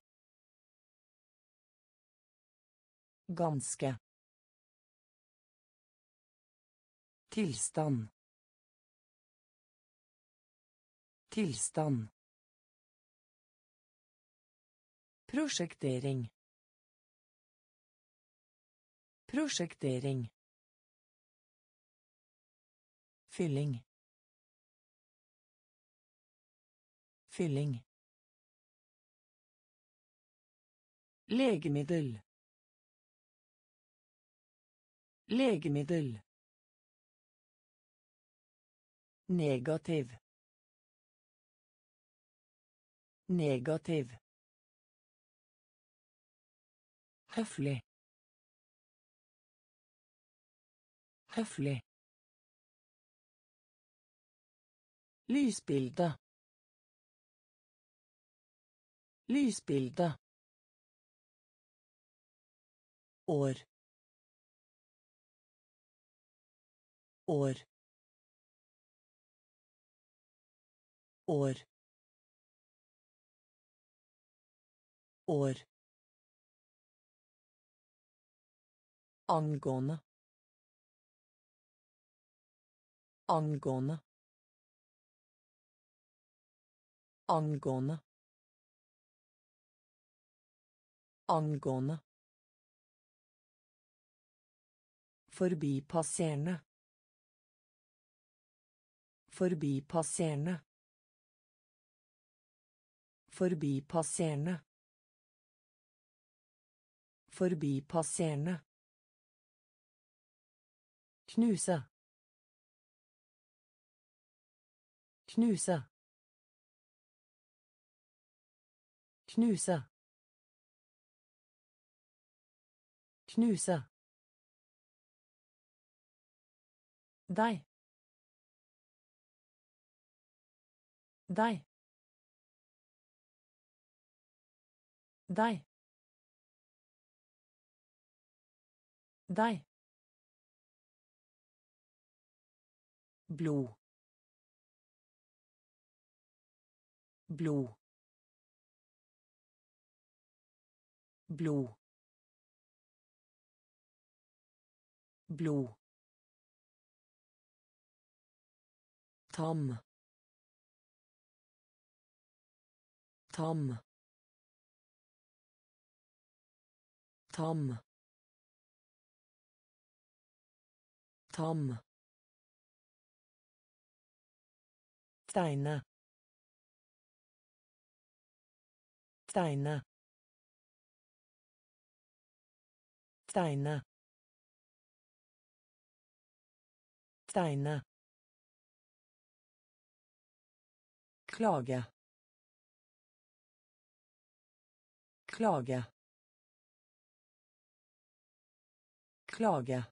Ganske. Tilstand. Tilstand. Prosjektering. Prosjektering. Fylling. Fylling. Legemiddel. Legemiddel. Negativ. Negativ. Høflig. Høflig. Lysbilde. Lysbilde. år år år år angående angående angående angående Forbipasserende. Forbipasserende. Forbipasserende. Forbipasserende. Knuse. Knuse. Knuse. Knuse. Deg. Deg. Deg. Deg. Blod. Blod. Blod. Blod. Tam. Tam. Tam. Tam Tegne. Steine. Steine. Steine. Klage. Klage. Klage.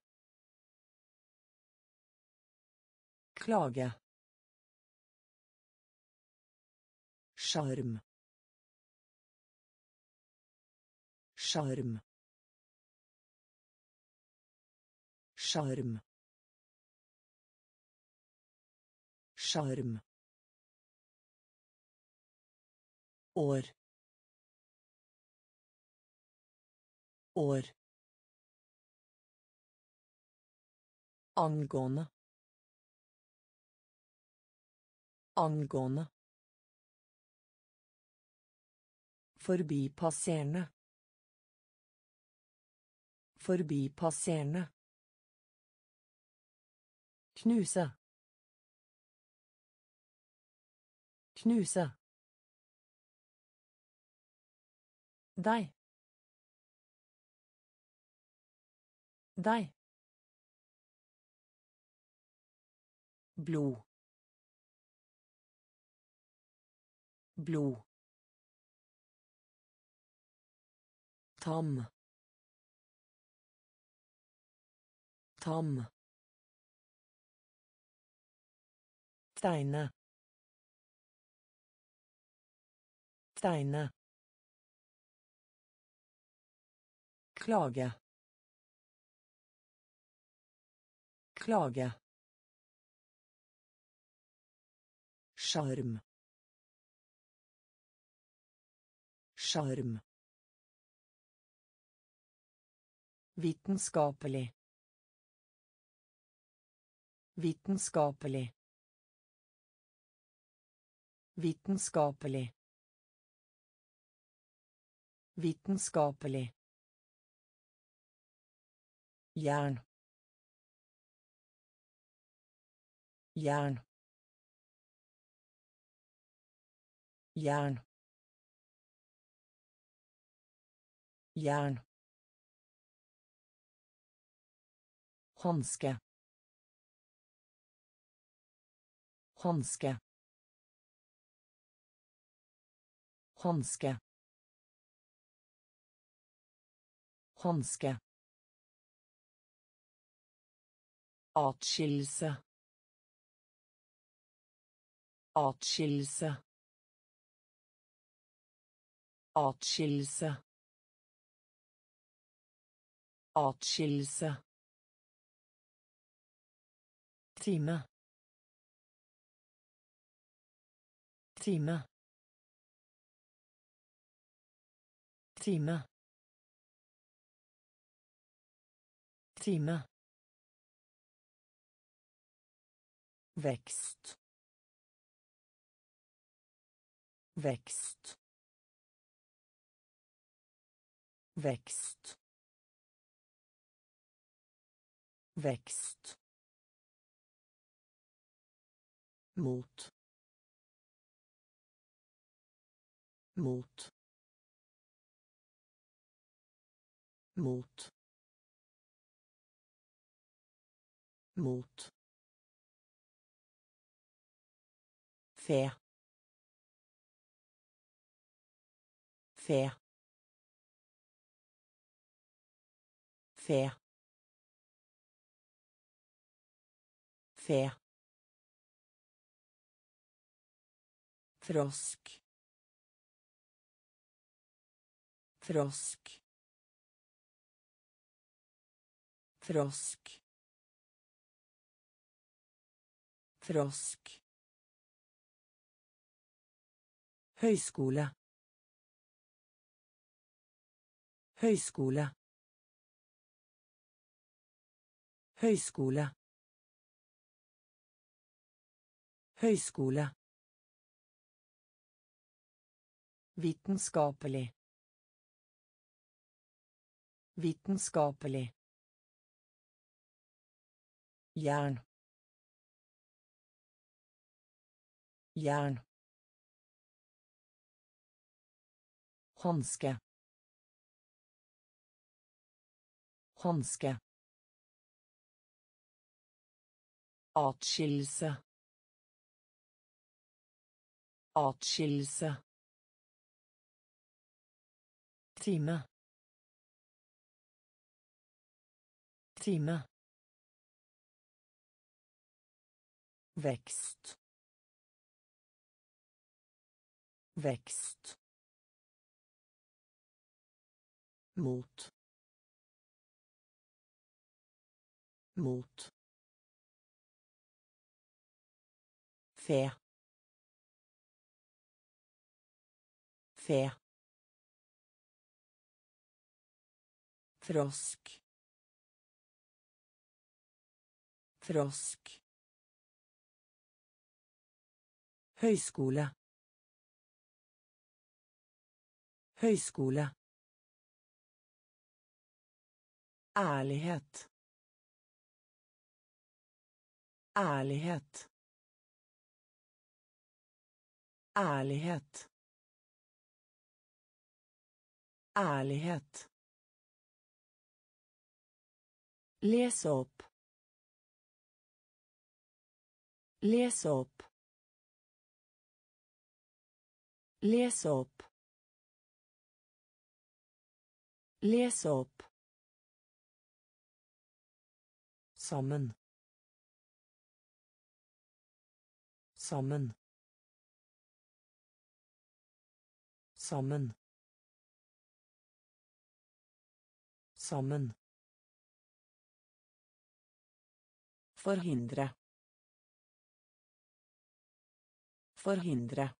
Klage. Sjarm. Sjarm. Sjarm. Sjarm. År. År. Angående. Angående. Forbipasserende. Forbipasserende. Knuse. Knuse. Deg. Deg. blod blod Tam. Tam. Tegne. Tegne. Klage. Klage. Sjarm. Sjarm. Vitenskapelig. Vitenskapelig. Vitenskapelig. Vitenskapelig. Jern. Jern. Jern. Jern. Hanske. Hanske. Hanske. Hanske. Atskillelse. Atskillelse. Atskillelse. Atskillelse. Time. Time. Time. Time. Vekst. Vekst. Vekst. Vekst. Mot. Mot. Mot. Mot. Fe fe fe fe Frosk. Frosk. Frosk. Frosk. Høyskole. Høyskole. Høyskole. Høyskole. Vitenskapelig. Vitenskapelig. Jern. Jern. Hanske. Hanske. Atskillelse. Atskillelse. Time. Time. Vekst. Vekst. Mot. Mot. Fe. Fe. Frosk. Frosk. Høyskole. Høyskole. Ærlighet. Ærlighet. Ærlighet. Ærlighet. Les opp. Les opp. Les opp. Les opp. Sammen. Sammen. Sammen. Sammen. Forhindre. Forhindre.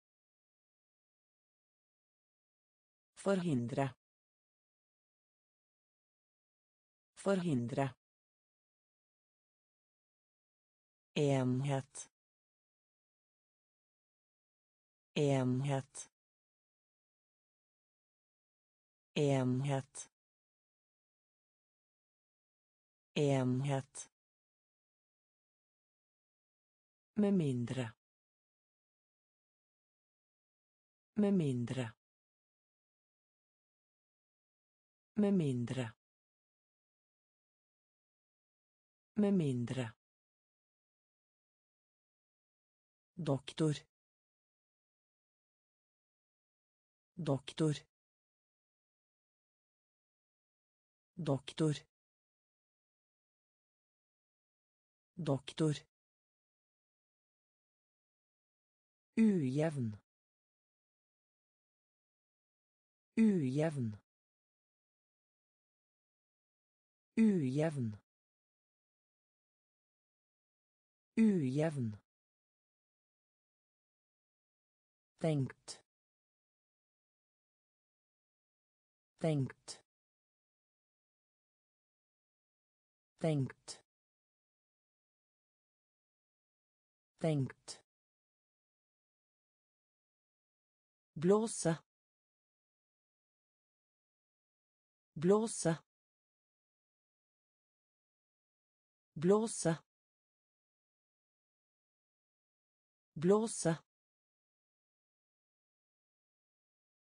Forhindre. Forhindre. Enhet. Enhet. Enhet. Enhet. Med mindre. Med mindre. Med mindre. Med mindre. Doktor. Doktor. Doktor. Doktor. Ujevn. Ujevn. Ujevn. Ujevn. Tenkt. Tenkt. Tenkt. Tenkt. Blåse. Blåse. Blåse. Blåse.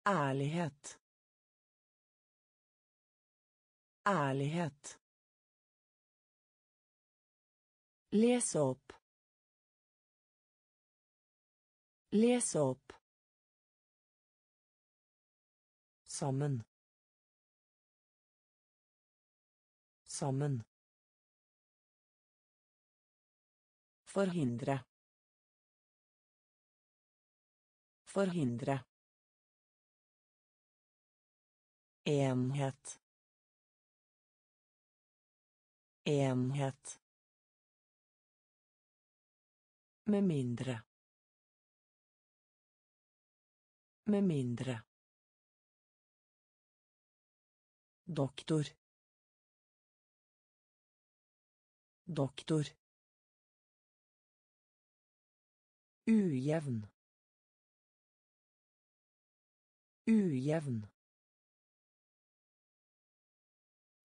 Ærlighet. Ærlighet. Les opp. Les opp. Sammen. Sammen. Forhindre. Forhindre. Enhet. Enhet. Med mindre. Med mindre. Doktor. Doktor. Ujevn. Ujevn.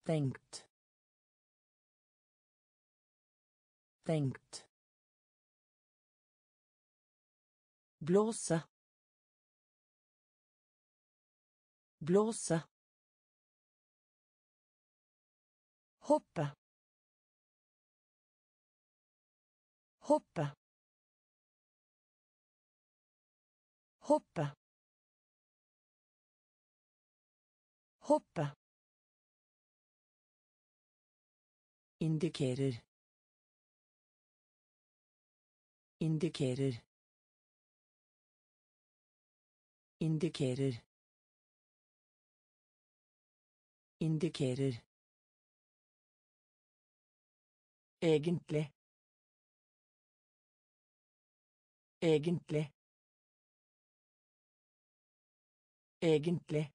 Tenkt. Tenkt. Blåse. Blåse. Hoppe. Hoppe. Hoppe. Hoppe. Indikerer. Indikerer. Indikerer. Indikerer. Egentlig. Egentlig. Egentlig.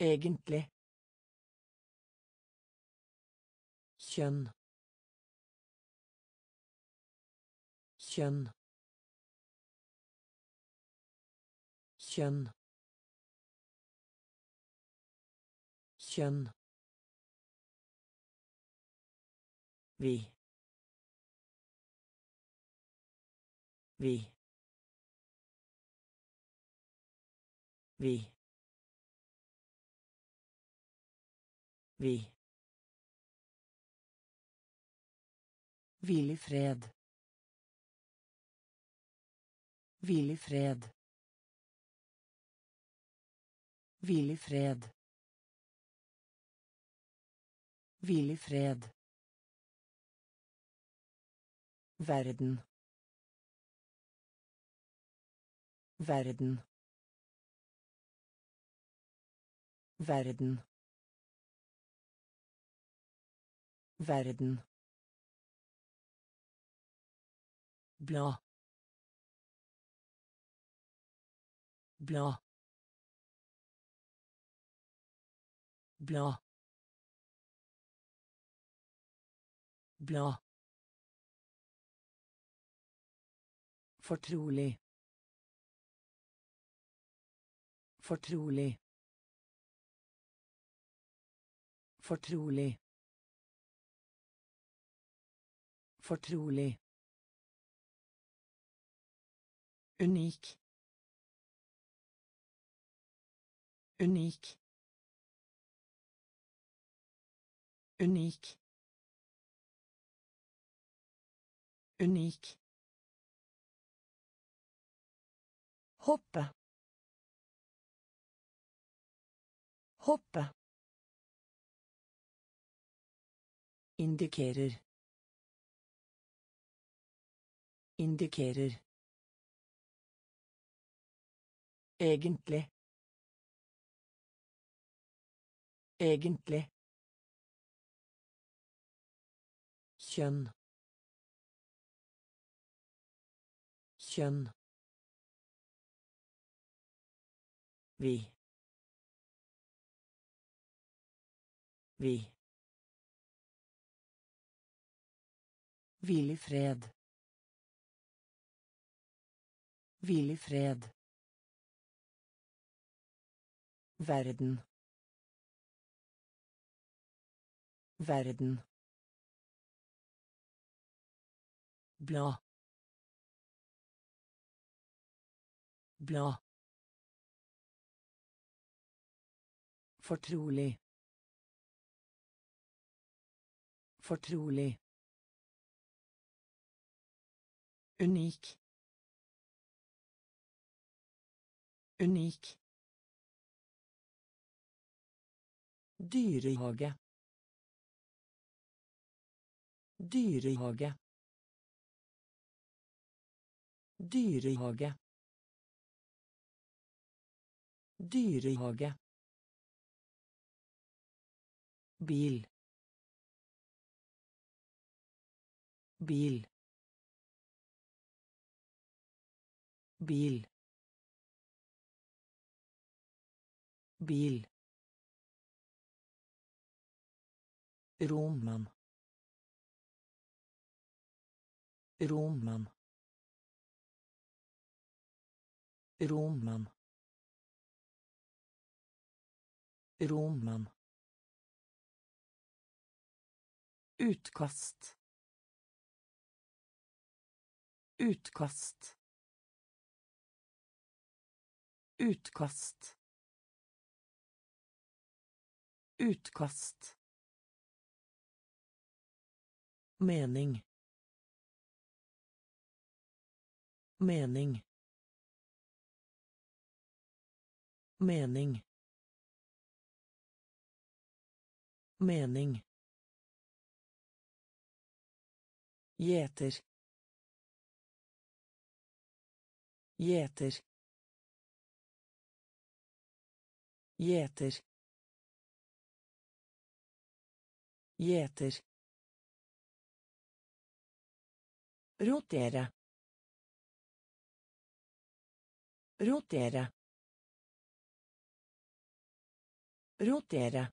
Egentlig. Kjønn. Kjønn. Kjønn. Kjønn. Vi. Vi. Vi. Vi. Hvil i fred. Hvil i fred. Hvil i fred. Hvil i fred. Verden. Verden. Verden. Verden. bla bla bla bla Fortrolig. Fortrolig. Fortrolig. Fortrolig. Unik. Unik. Unik. Unik. Hoppe. Hoppe. Indikerer. Indikerer. Egentlig. Egentlig. Kjønn. Kjønn. Vi. Vi. Hvil i fred. Hvil i fred. Verden. Verden. Bla. Bla. Fortrolig. Fortrolig. Unik. Unik. Dyrehage. Dyrehage. Dyrehage. Dyrehage. Bil. Bil. Bil. Bil. Roman. Roman. Roman. Romman. Utkast. Utkast. Utkast. Utkast. Mening. Mening. Mening. Mening. Gjeter. Gjeter. Gjeter. Gjeter. Rotere. Rotere. Rotere.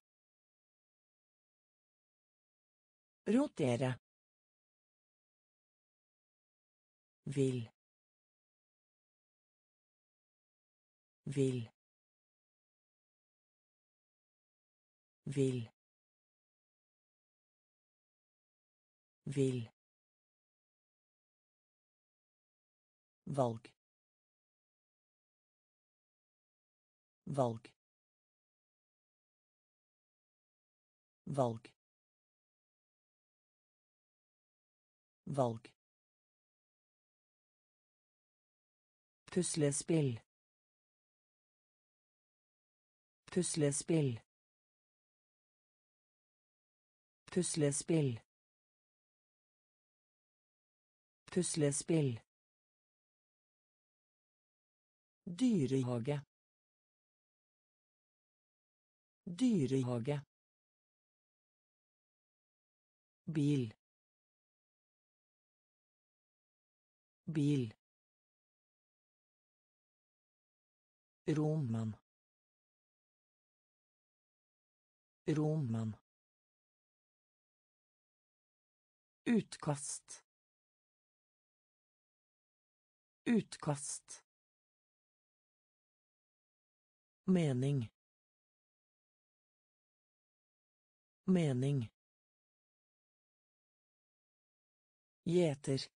Rotere. Vil. Vil. Vil. Vil. valg valg valg valg puslespill puslespill puslespill puslespill Dyrehage. Dyrehage. Bil. Bil. Romman. Roman. Utkast. Utkast. Mening. Mening. Gjeter.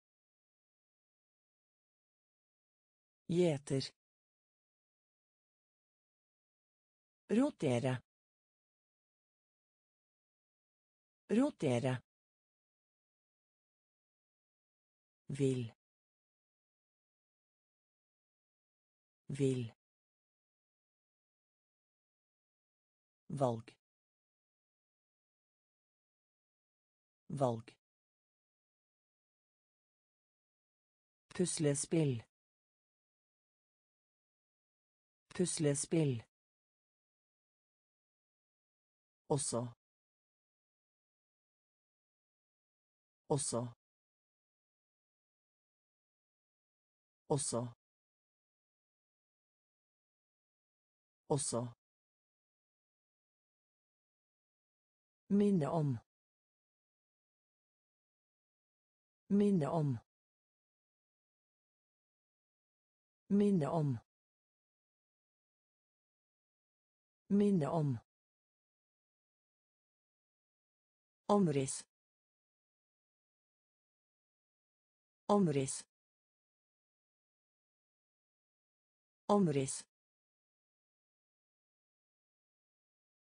Gjeter. Rotere. Rotere. Vil. Vil. valg valg puslespill puslespill Også. Også. Også. Også. Minne om. Minne om. Minne om. Minne om. Omriss. Omriss. Omriss.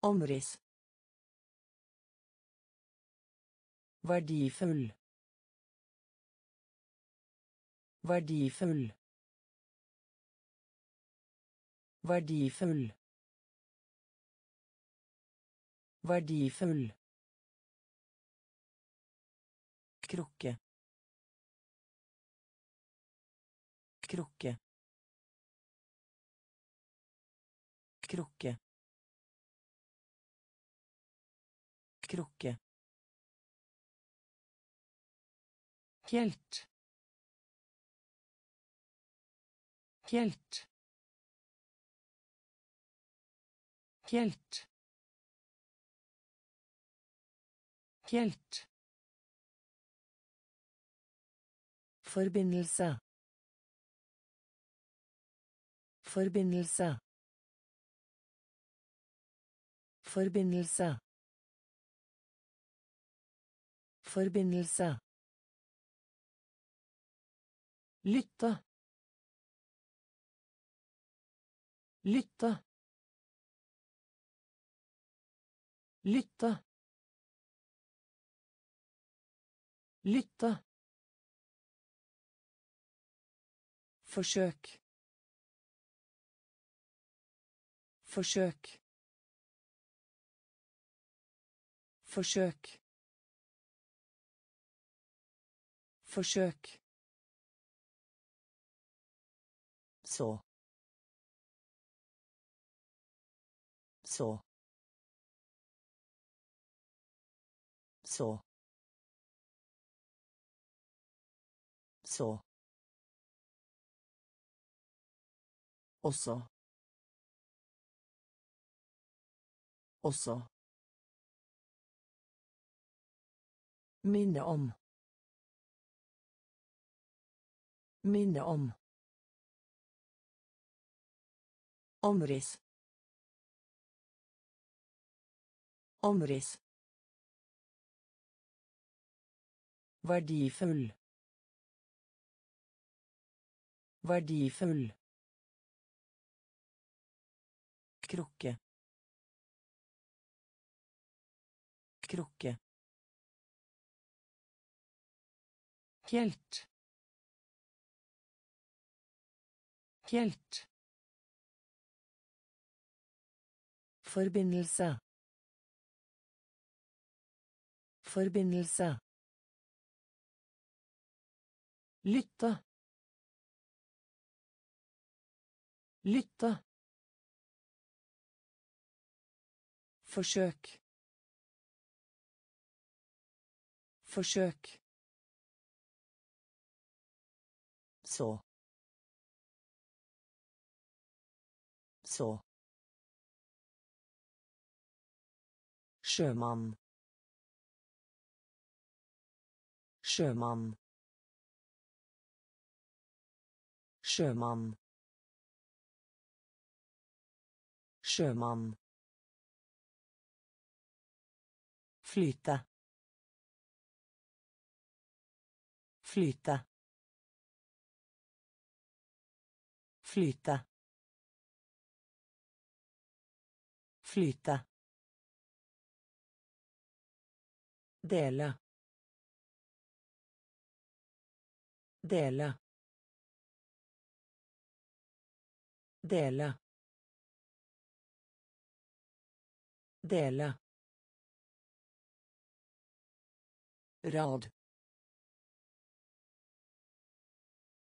Omriss. Verdifull. Verdifull. Verdifull. Verdifull. Krukke. Krukke. Krukke. Krukke. Helt. Helt. Helt. Helt. Forbindelse. Forbindelse. Forbindelse. Forbindelse. Lytte. Lytte. Lytte. Lytte. Forsøk. Forsøk. Forsøk. Forsøk. Så. Så. Så. Så. Også. Også. Minne om. Minne om. Omriss. Omriss. Verdifull. Verdifull. Krukke. Krukke. Helt. Helt. Forbindelse. Forbindelse. Lytte. Lytte. Forsøk. Forsøk. Så. Så. Sjømann. Sjømann. Sjømann. Sjømann. Flyte. Flyte. Flyte. Flyte. Dele. Dele. Dele. Dele. Rad.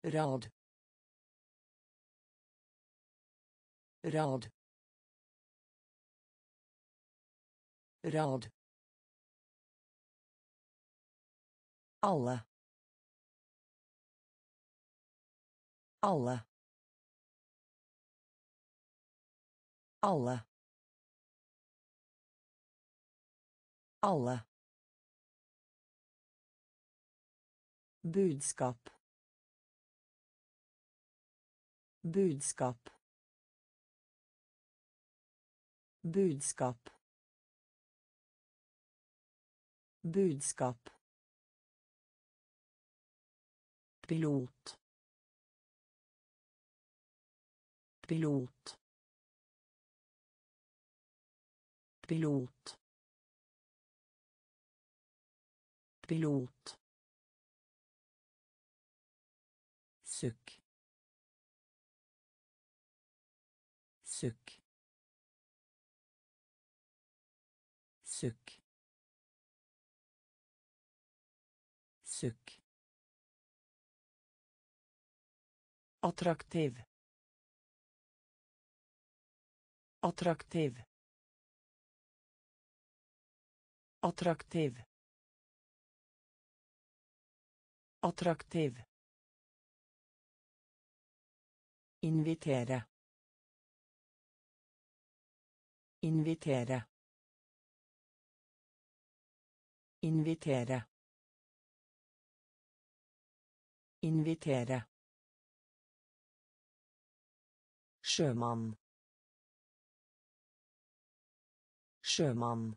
Rad. Rad. Rad. Alle. Alle. Alle. Alle budskap. Budskap. Budskap. Budskap. Pilot. Pilot. Pilot. Pilot sukk sukk sukk sukk attraktiv attraktiv attraktiv attraktiv Invitere. Invitere. Invitere. Invitere. Sjømann. Sjømann.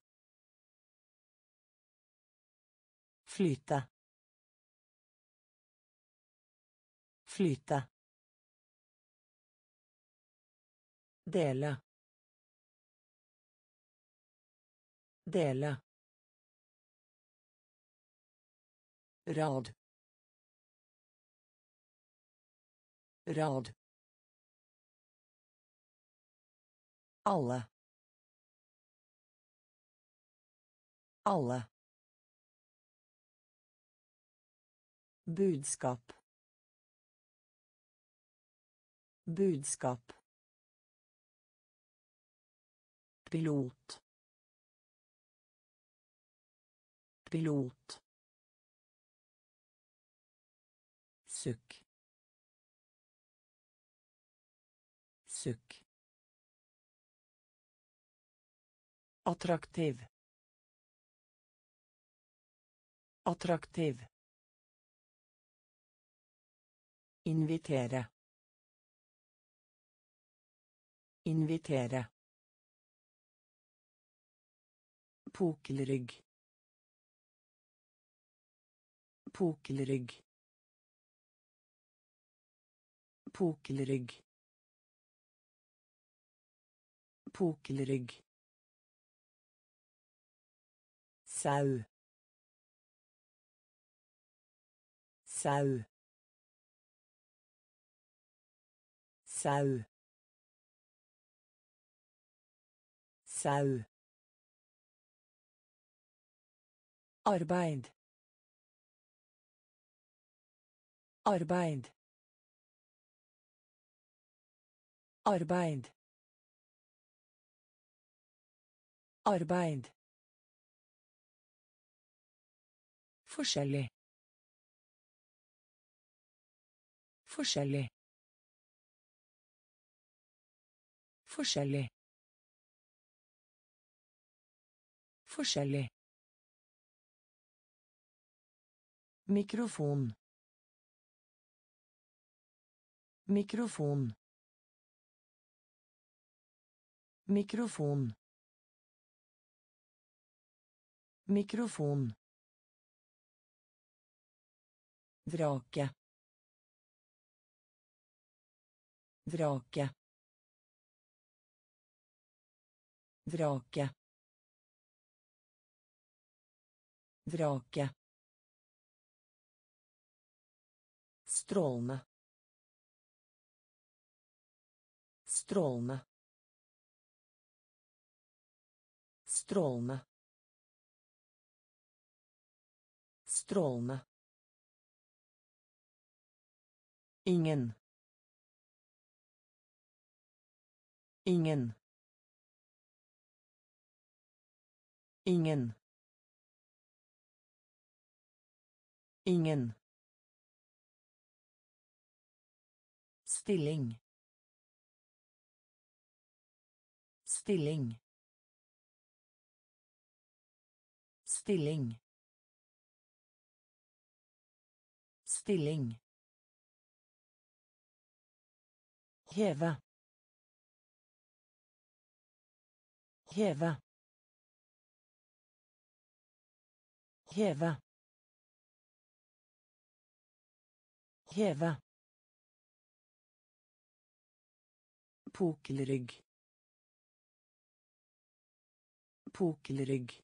Flyte. Flyte. Dele. Dele. Rad. Rad. Alle. Alle. Budskap. Budskap. Pilot. Pilot. Sukk. Sukk. Attraktiv. Attraktiv. Invitere. Invitere Pukkelrygg. Pukkelrygg. Pukkelrygg. Pukkelrygg. Sau. Sau. Sau. Sau. Arbeid. Arbeid. Arbeid. Arbeid. Forskjellig. Forskjellig. Forskjellig. Forskjellig. Mikrofon. Mikrofon. Mikrofon. Mikrofon. Vrake. Vrake. Vrake. Vrake. Strålende. Strålende. Strålende. Strålende. Ingen. Ingen. Ingen. Ingen. Stilling. Stilling. Stilling. Stilling. Heve. Heve. Heve. Heve. Pukelrygg. Pukelrygg.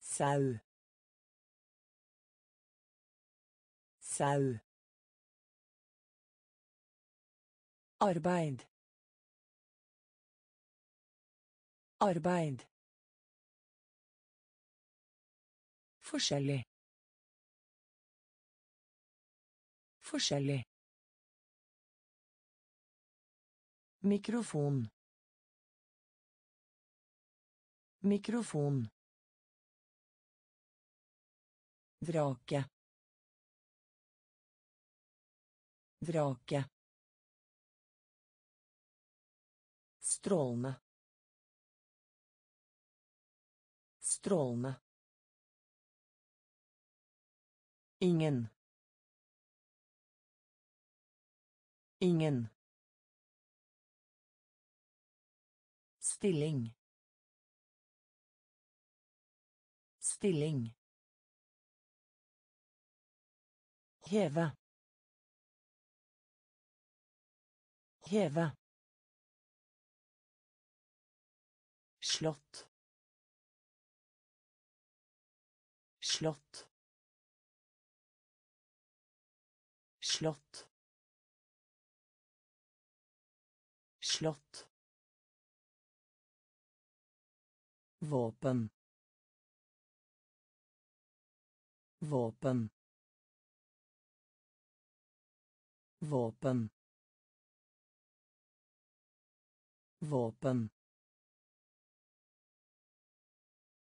Sau. Sau. Arbeid. Arbeid. Forskjellig. Forskjellig. Mikrofon. Mikrofon. Vrake. Vrake. Strålende. Strålende. Ingen. Ingen. Stilling. Stilling. Heve. Heve. Slott. Slott. Slott. Slott. Våpen. Våpen. Våpen. Våpen.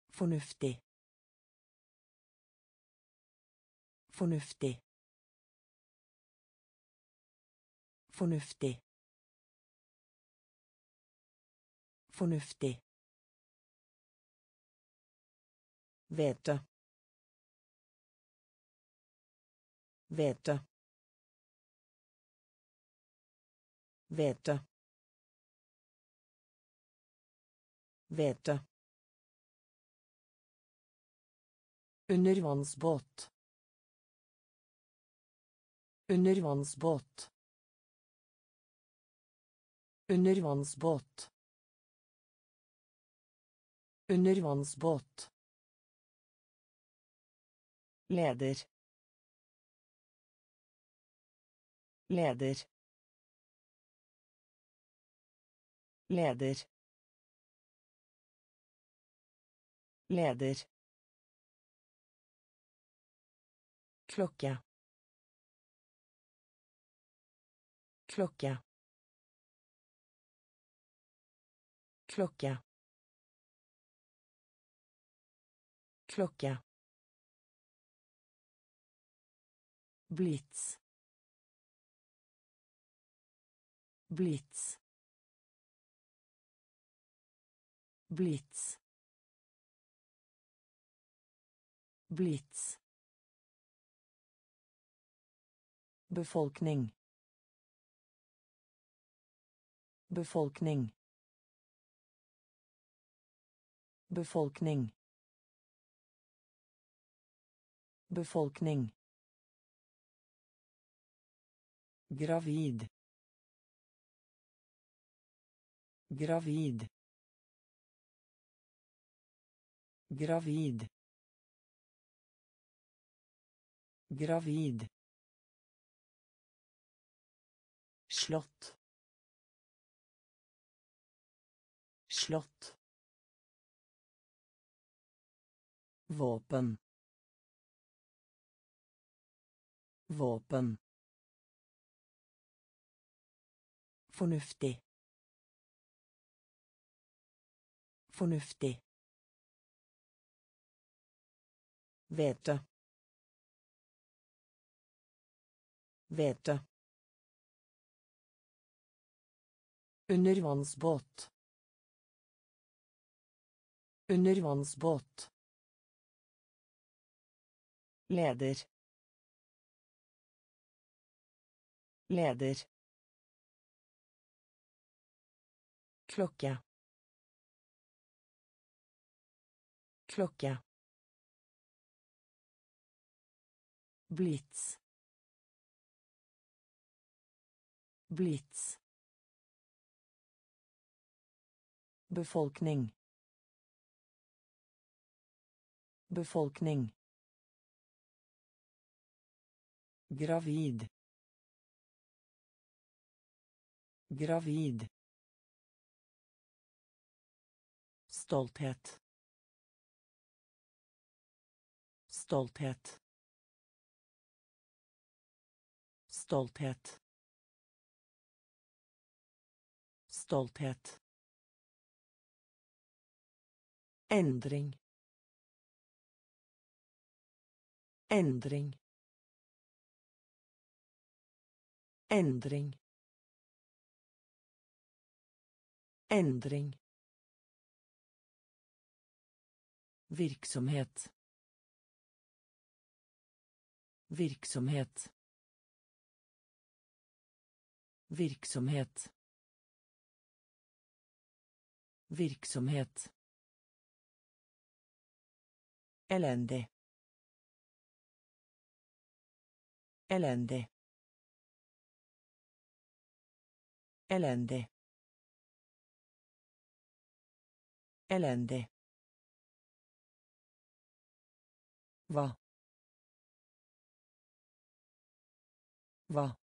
Fornuftig. Fornuftig. Fornuftig. Fornuftig. Hvete. Hvete. Hvete. Hvete. Undervannsbåt. Undervannsbåt. Undervannsbåt. Undervannsbåt. Leder. Leder. Leder. Leder. klokke klokke klokke klokke Blitz. Blitz. Blitz. Blitz. Befolkning. Befolkning. Befolkning. Befolkning. Gravid. Gravid. Gravid. Gravid. Slott. Slott. Våpen. Våpen. Fornuftig. Fornuftig. Vete. Vete. Undervannsbåt. Undervannsbåt. Leder. Leder. Klokke. Klokke. Blitz. Blitz. Befolkning. Befolkning. Gravid. Gravid. Stolthet. Stolthet. Stolthet. Stolthet. Endring. Endring. Endring. Endring. Virksomhet. Virksomhet. Virksomhet. Virksomhet. Elendig. Elendig. Elendig. Elendig. Hva? Hva?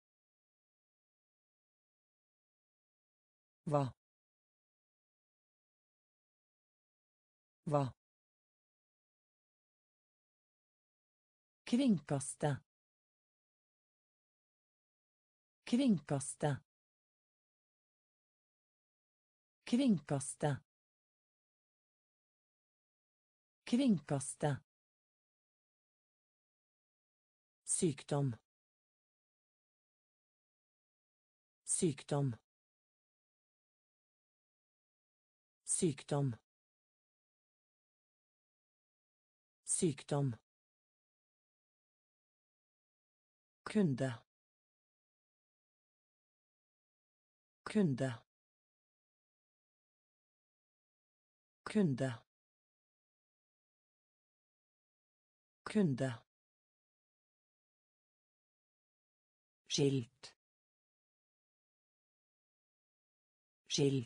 Hva? Hva? Kringkaste. Kringkaste. Kringkaste. Kringkaste. Sykdom. Sykdom. Sykdom. Sykdom. Kunde. Kunde. Kunde. Kunde. Schild. Schild.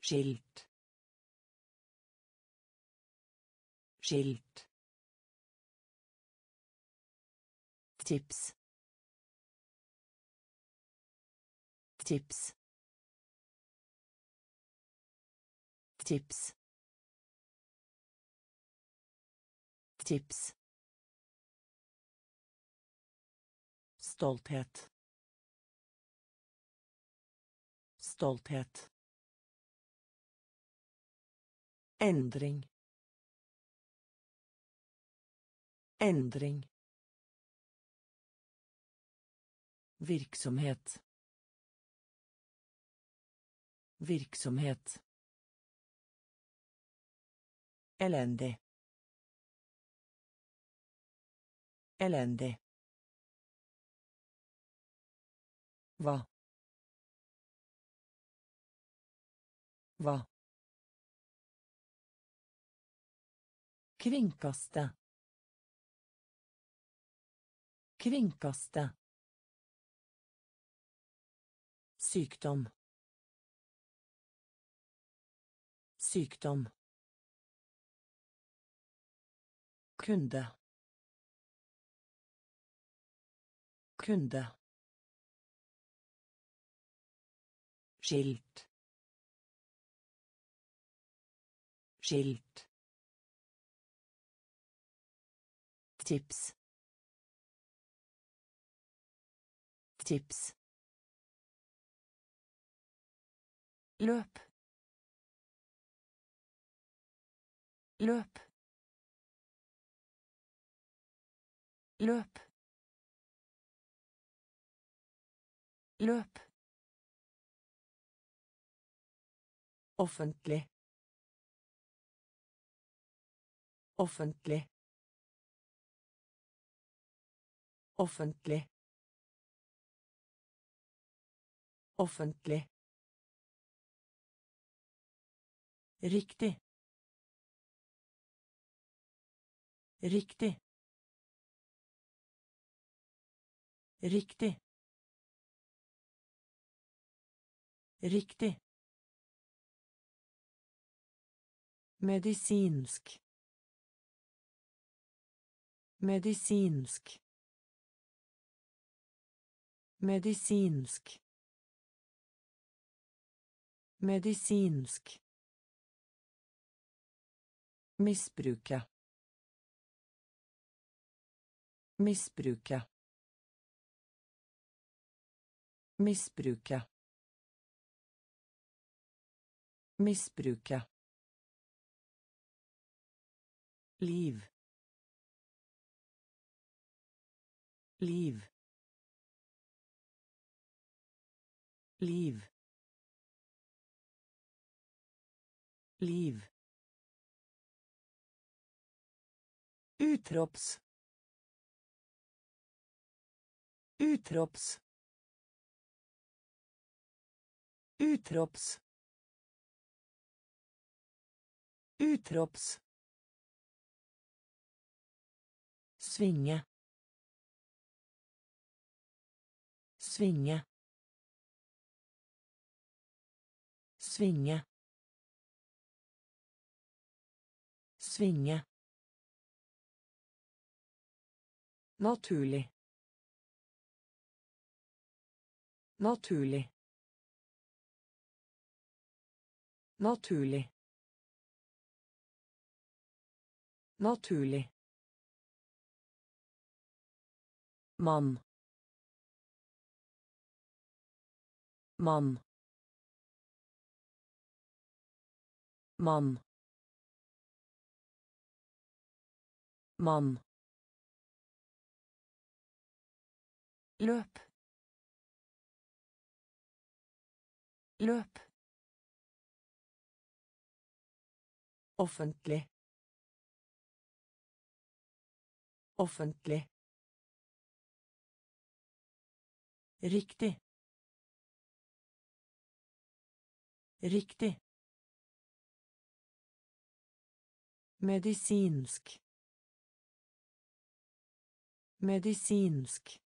Schild. Schild. Tipps. Tipps. Tipps. Tipps. Stolthet. Stolthet. Endring. Endring. Virksomhet. Virksomhet. Elendig. Elendig. Hva? Hva? Kringkaste. Kringkaste. Sykdom. Sykdom. Kunde. Kunde. Skilt. Skilt. Tips. Tips. Løp. Løp. Løp. Løp offentlig offentlig offentlig offentlig Riktig. Riktig. Riktig. Riktig. Medisinsk. Medisinsk. Medisinsk. Medisinsk. Misbruke. Misbruke. Misbruke. Misbruke. Liv. Liv. Liv. Liv. Utrops. Utrops. Utrops. Utrops. Svinge. Svinge. Svinge. Svinge. Naturlig. Naturlig. Naturlig. Naturlig. Mann. Mann. Mann. Mann. løp løp offentlig offentlig riktig riktig medisinsk medisinsk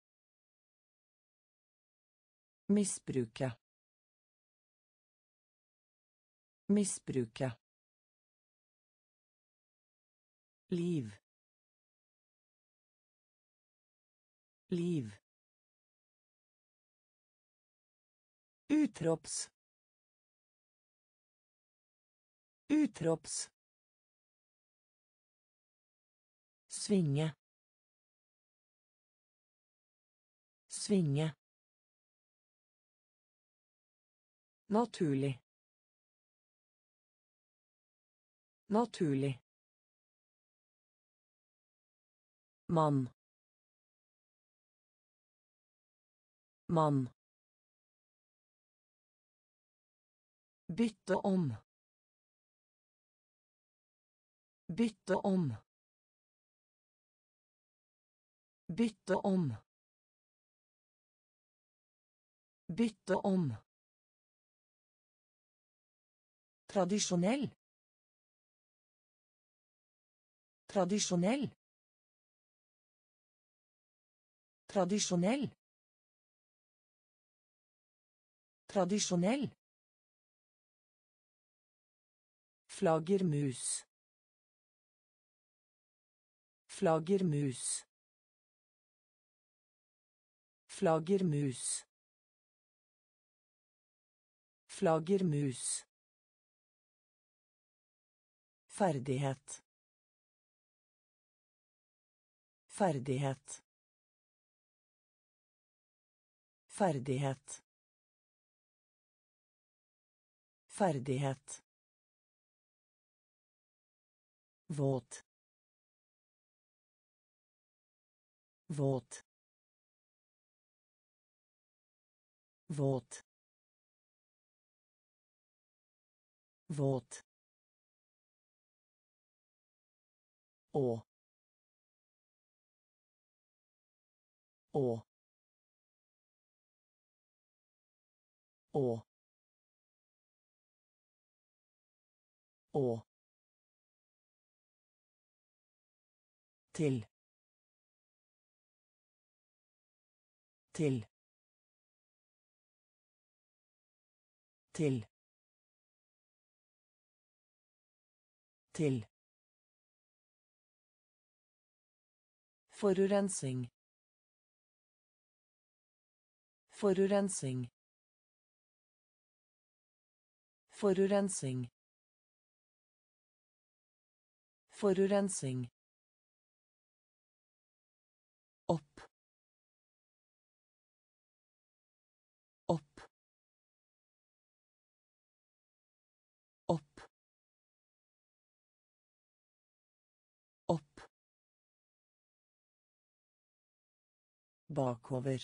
Misbruke. Misbruke. Liv. Liv. Utrops. Utrops. Svinge. Svinge. Naturlig. Naturlig. Mann. Mann. Bytte om. Bytte om. Bytte om. Bytte om. Tradisjonell. Tradisjonell. Tradisjonell. Tradisjonell. Flaggermus. Flaggermus. Flaggermus. Flaggermus. Ferdighet. Ferdighet. Ferdighet. Ferdighet. Våt. Våt. Våt. Våt. Å. Å. Å. Å. Til. Til. Til. Til. Forurensing. Forurensing. Forurensing. Forurensing. Bakover.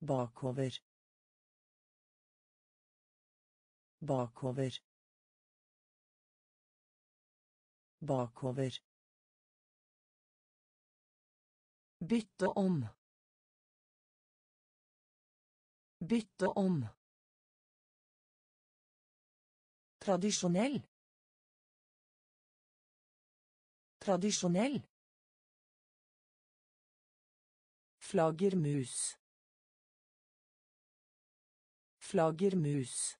Bakover. Bakover. Bakover. Bytte om. Bytte om. Tradisjonell. Tradisjonell. Flaggermus. Flaggermus.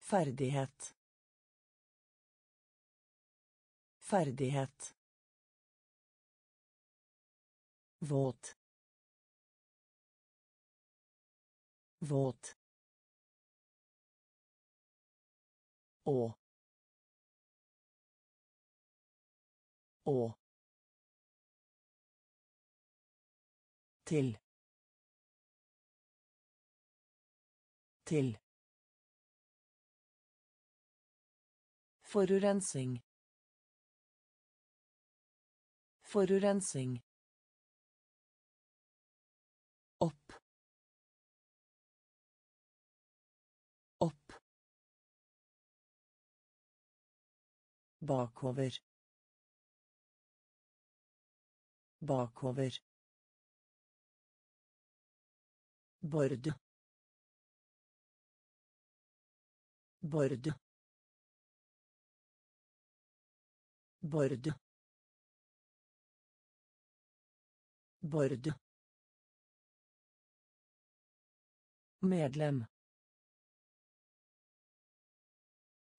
Ferdighet. Ferdighet. Våt. Våt. Å. Å. Til. Til. Forurensing. Forurensing. Opp. Opp. Bakover. Bakover. Bord. Bord. Bord. Bord. Medlem.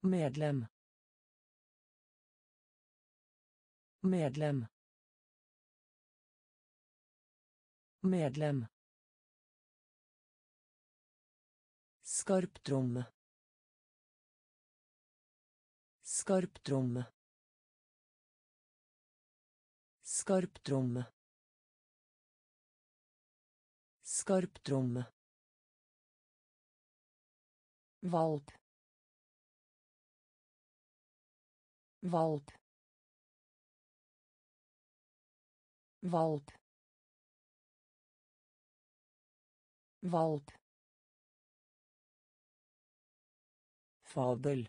Medlem. Medlem. Medlem. Skarptromme. Skarptromme. Skarptromme. Skarptromme. Valp. Valp. Valp. Valp. فاضل.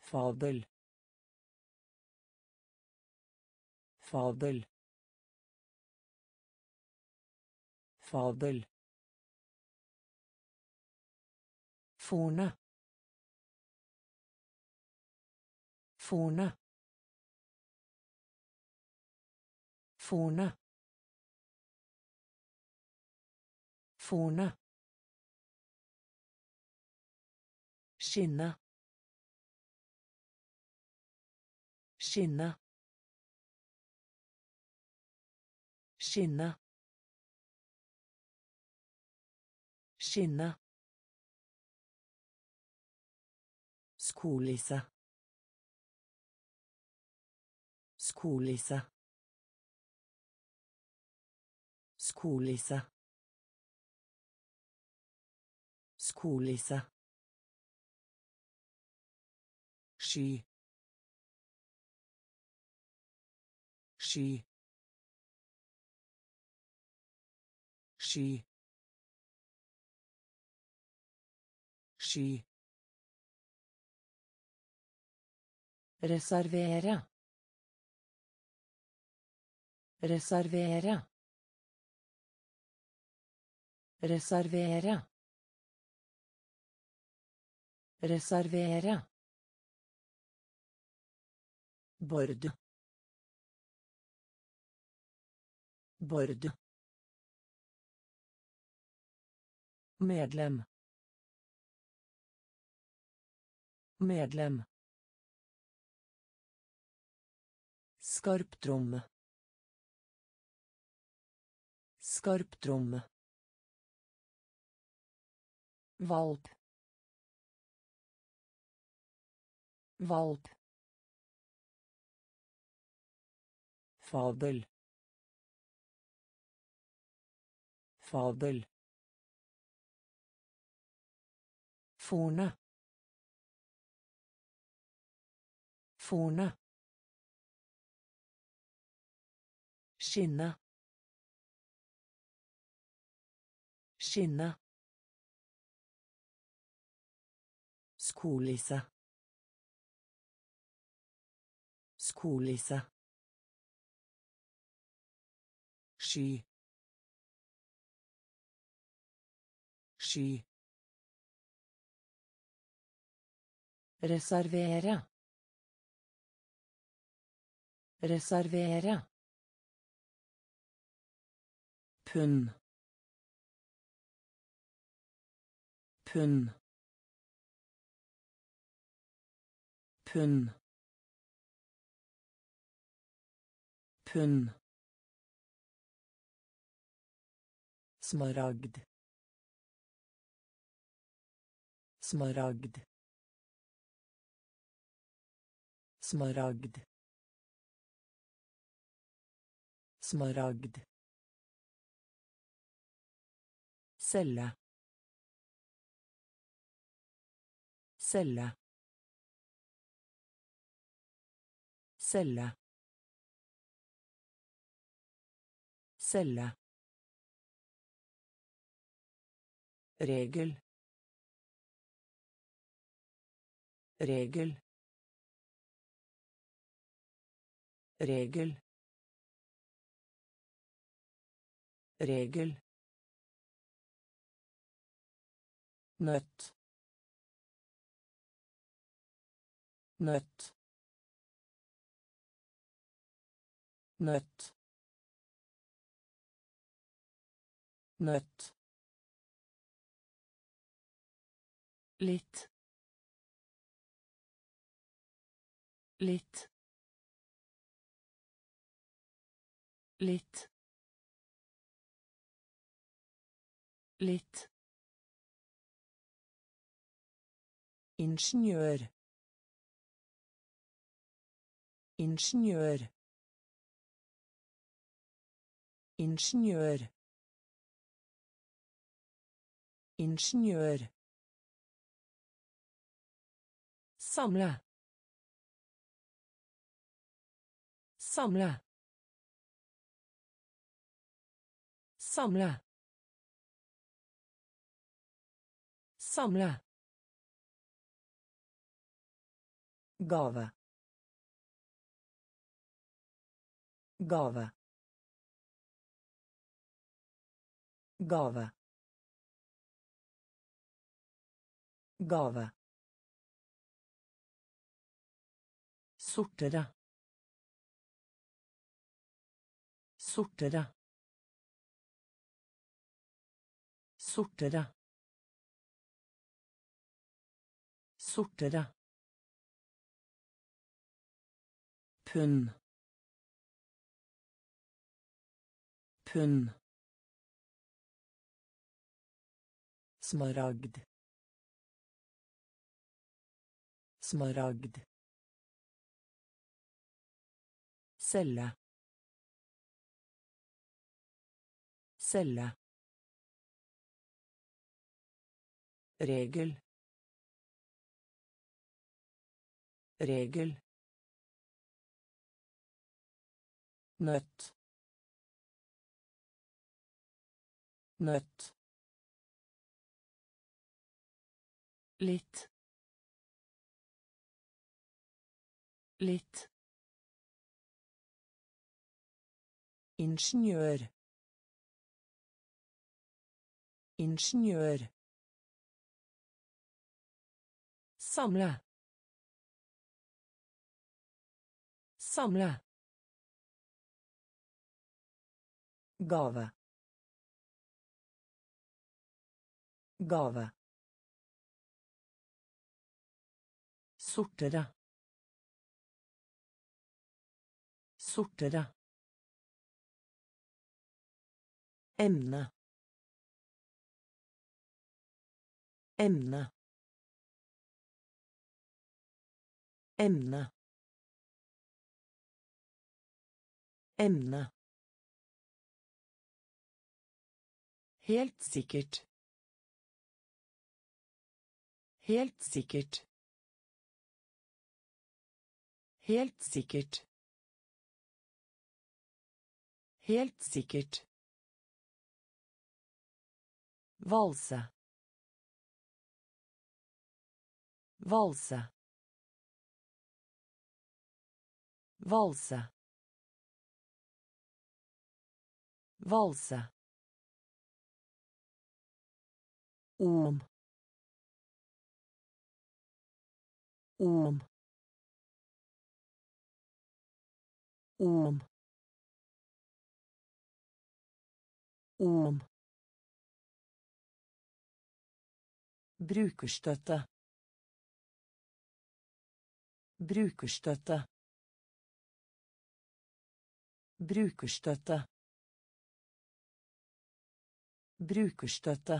فاضل. فاضل. فاضل. فونا فونا فونا فونا Skinne. Skinne. Skinne. Skinne. Skolisse. Skolisse. Skolisse. Skolisse. Sky. Sky. Sky. Sky. Reservere. Reservere. Reservere. Reservere. Bord. Bord. Medlem. Medlem. Skarptromme. Skarptromme. Valp. Valp. Fabel. Fabel. Forne. Forne. Skinne. Skinne. Skolisse. Skolisse. Sky. Sky. Reservere. Reservere. Pund. Pund. Pund. Pund. Smaragd. Smaragd. Smaragd. Smaragd. Celle. Celle. Celle. Celle. Regel. Regel. Regel. Regel. nøtt nøtt nøtt nøtt litt litt litt litt Ingeniør. Ingeniør. Ingeniør. Ingeniør. Samle. Samle. Samle. Samle. Gave. Gave. Gave. Gave. Sortere. Sortere. Sortere. Sortere. pund pund smaragd smaragd celle Celle. Regel. Regel. Nøtt. Nøtt. Litt. Litt. Ingeniør. Ingeniør. Samle. Samle. Gave. Gave. Sortere. Sortere. Emne. Emne. Emne. Emne. Helt sikkert. Helt sikkert. Helt sikkert. Helt sikkert. Valse. Valse. Valse. Valse. Om. Om. Om. Om. Brukerstøtte. Brukerstøtte. Brukerstøtte. Brukerstøtte.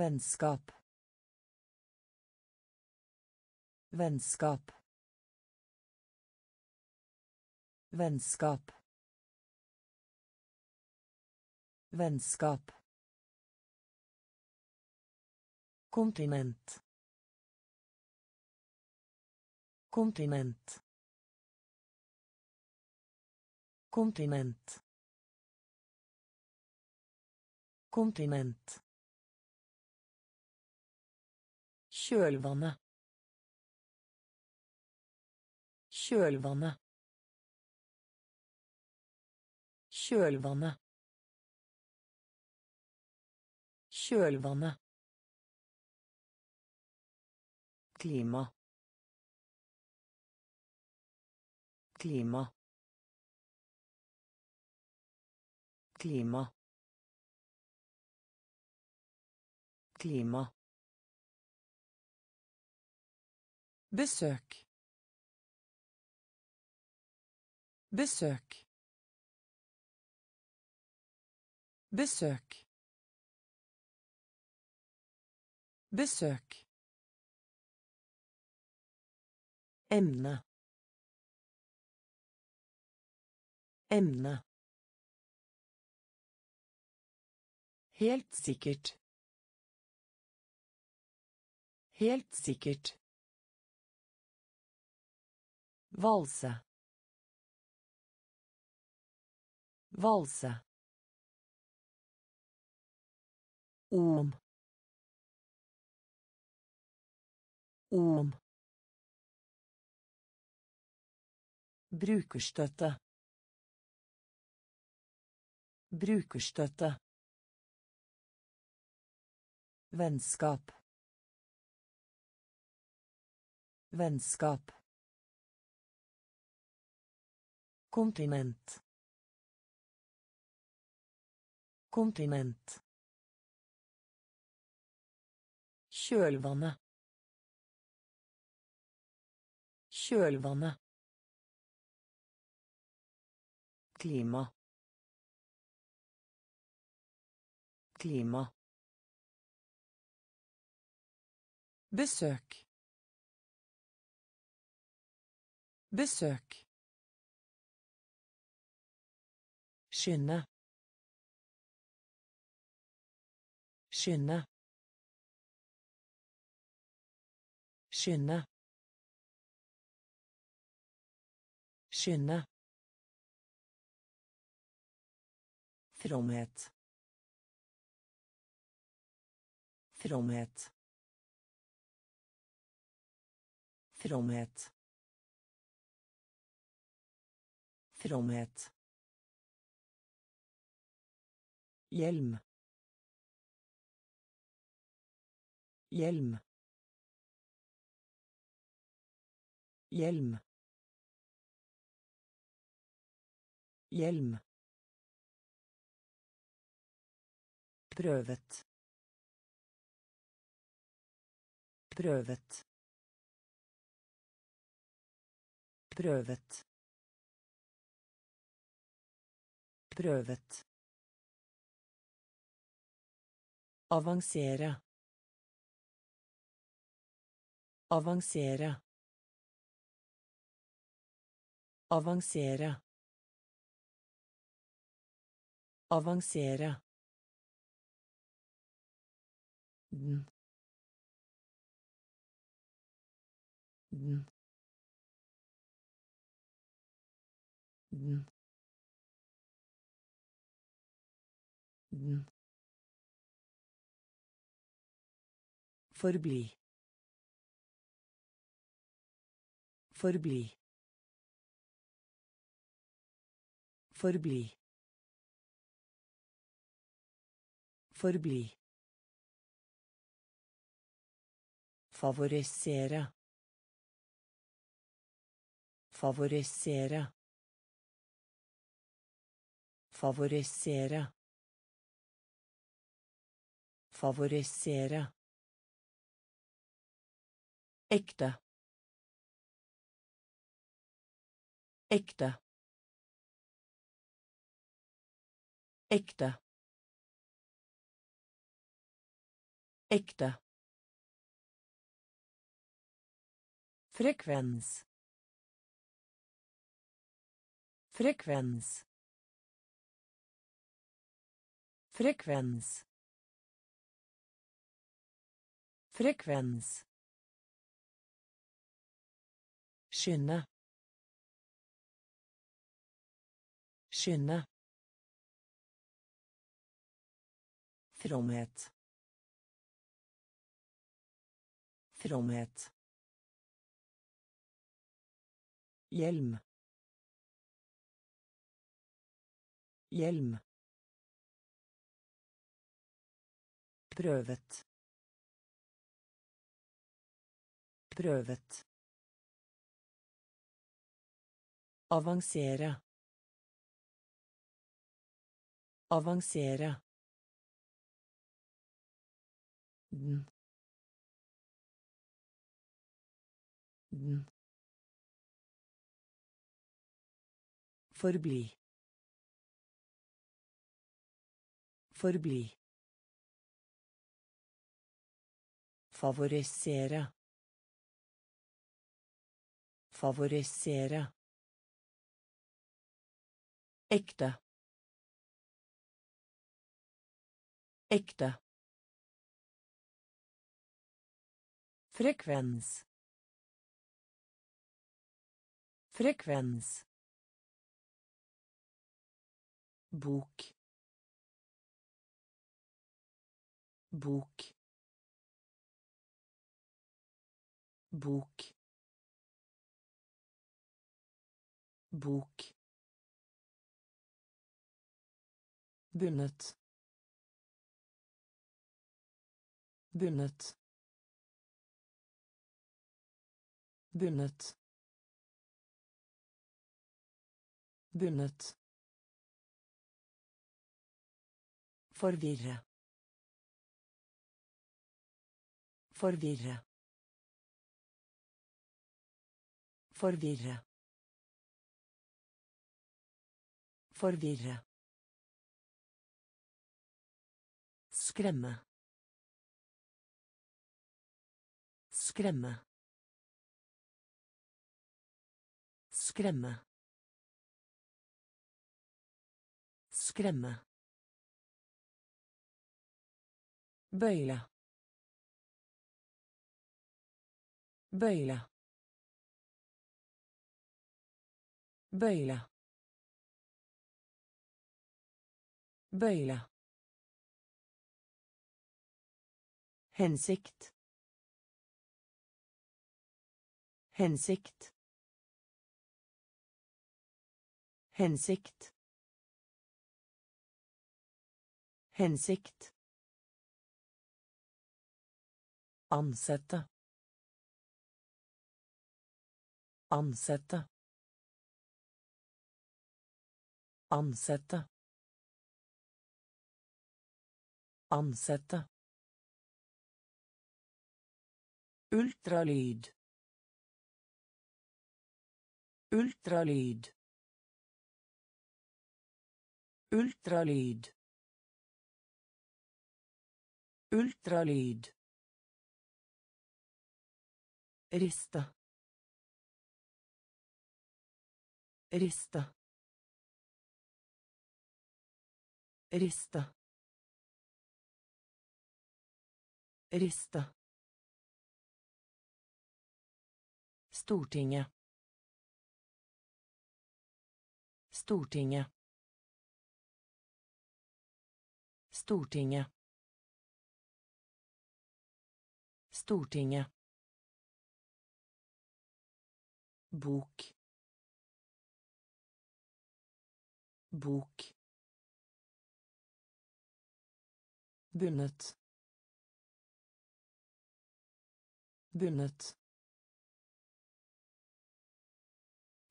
Vennskap. Vennskap. Vennskap. Vennskap. Kontinent. Kontinent. Kontinent. Kontinent. Kjølvannet. Kjølvannet. Kjølvannet. Kjølvannet. klima klima klima klima besök besök besök besök Emne. Emne. Helt sikkert. Helt sikkert. Valse. Valse. Om. Om. Brukerstøtte. Brukerstøtte. Vennskap. Vennskap. Kontinent. Kontinent. Kjølvannet. Kjølvannet. Klima klima besøk besøk skynde skynde skynde skynde Fromhet. Fromhet. Fromhet. Fromhet. Hjelm. Hjelm. Hjelm. Hjelm. Prøvet. Prøvet. Prøvet. Prøvet. Avansere. Avansere. Avansere. Avansere. Den. Den. Den. Den. Forbli. Forbli. Forbli. Forbli. Favorisere. Favorisere. Favorisere. Favorisere. Ekte. Ekte. Ekte. Ekte. Frekvens. Frekvens. Frekvens. Frekvens. Skynde. Skynde. Fromhet. Fromhet. Hjelm. Hjelm. Prøvet. Prøvet. Avansere. Avansere. Den. Den. Forbli. Forbli. Favorisere. Favorisere. Ekte. Ekte. Frekvens. Frekvens. Bok. Bok. Bok. Bok. Bundet bundet bundet bundet Forvirre. Forvirre. Forvirre. Forvirre. Skremme. Skremme. Skremme. Skremme. بيلة بيلة بيلة بيلة hensikt hensikt hensikt hensikt Ansette. Ansette. Ansette. Ansette. Ultralyd. Ultralyd. Ultralyd. Ultralyd. Rista. Rista. Rista. Rista. Stortinget. Stortinget. Stortinget. Stortinget. Bok. Bok. Bundet. Bundet.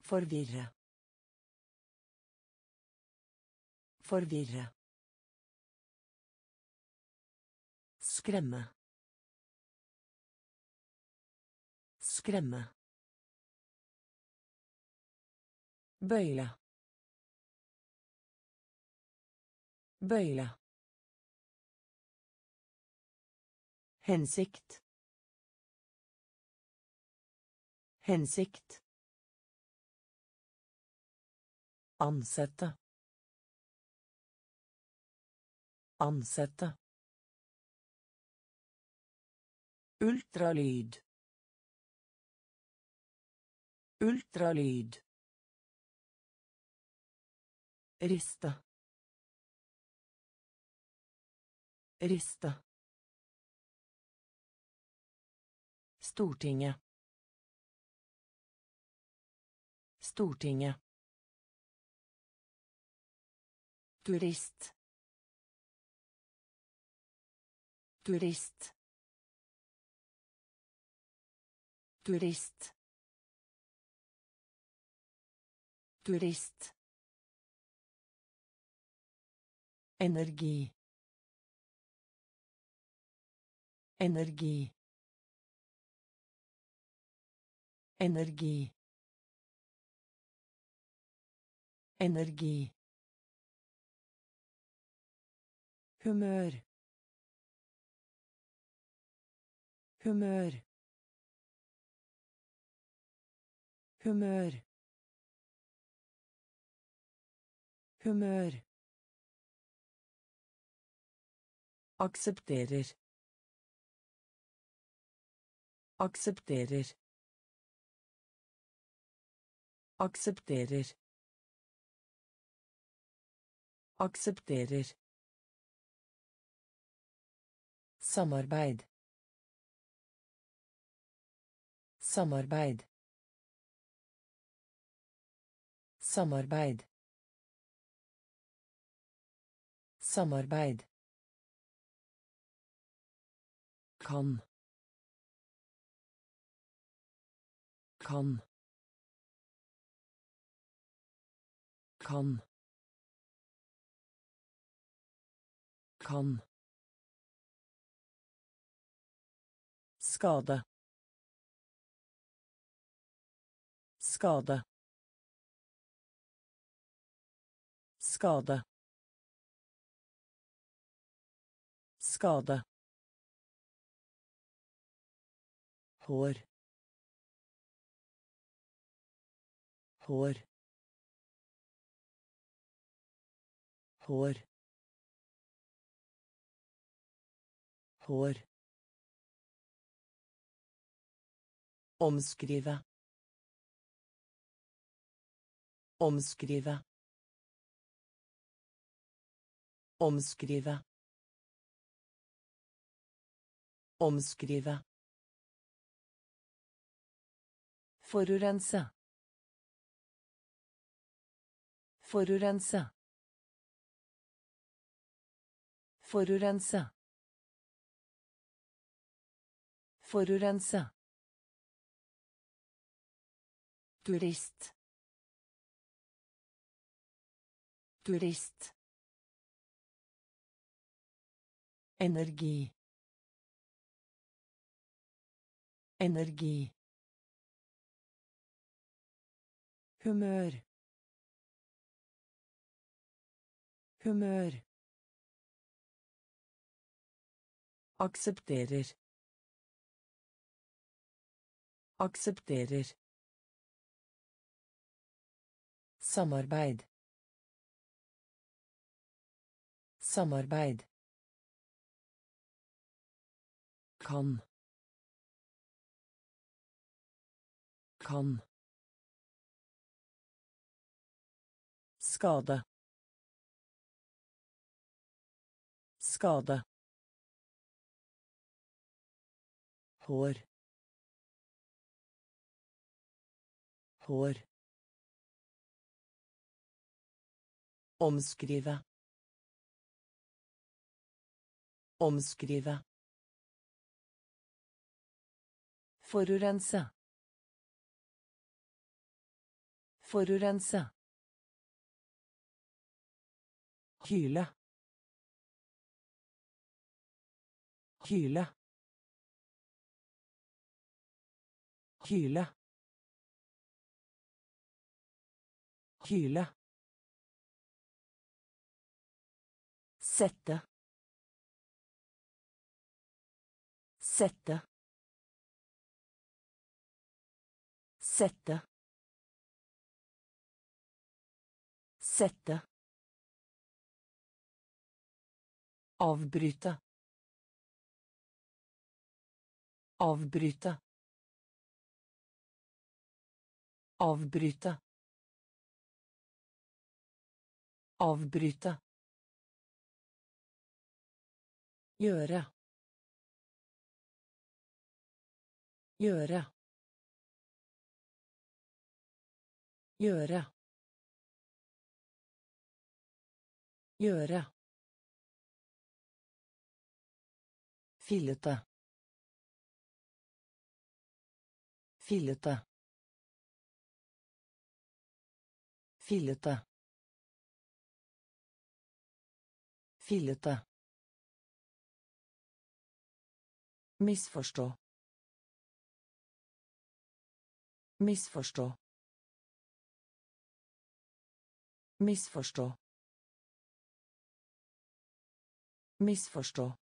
Forvirre. Forvirre. Skremme. Skremme. Bøyle. Bøyle. Hensikt. Hensikt. Ansette. Ansette. Ultralyd. Ultralyd. Riste. Riste. Stortinget. Stortinget. Turist. Turist. Turist. Turist. Energi. Energi. Energi. Energi. humør humør humør humør aksepterer aksepterer aksepterer aksepterer Samarbeid. Samarbeid. Samarbeid. Samarbeid. Kan. Kan. Kan. Kan. Skade. Skade. Skade. Skade. Hår. Hår. hår. Hår. Omskrive. Omskrive. Omskrive. Omskrive Forurense. Forurense. Forurense. Forurense. Turist. Turist. Energi. Energi. Humør. Humør. Aksepterer. Aksepterer. Samarbeid. Samarbeid. Kan. Kan Skade. Skade. Hår. Hår. Omskrive. Omskrive. Forurense. Forurense. Kyle. Kyle. Kyle. Kyle. Sette. Sette. Sette. Sette. Avbryte. Avbryte. Avbryte. Avbryte. Gjøre. Gjøre. Gjøre. Gjøre. Fillete. Fillete. Fillete. Fillete. Misforstå. Misforstå. Misforstå. Misforstå.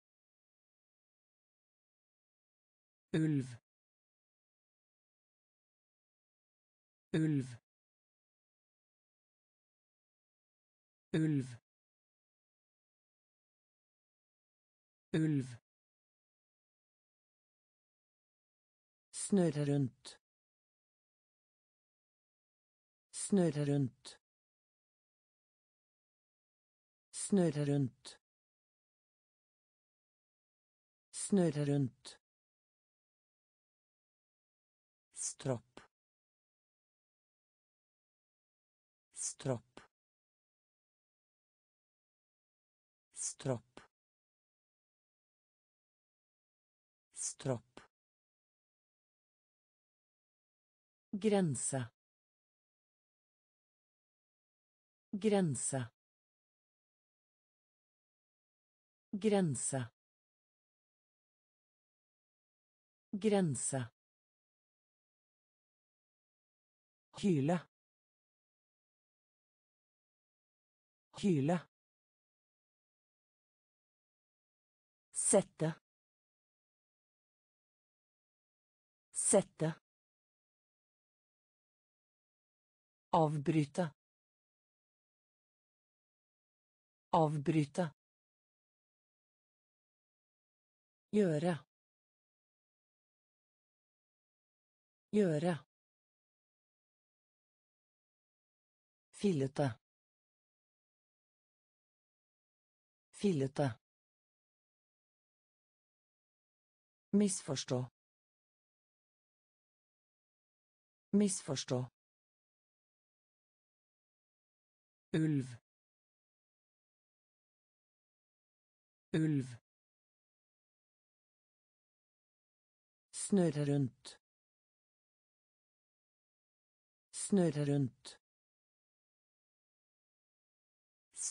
Ulv. Ulv. Ulv. Ulv. Snurre rundt. Snurre rundt. Snurre rundt. Snurre rundt stropp stropp stropp stropp grense grense grense grense Kyle. Kyle. Sette. Sette. Avbryte. Avbryte. Gjøre. Gjøre. Fillete. Fillete. Misforstå. Misforstå. Ulv. Ulv. Snurre rundt. Snurre rundt.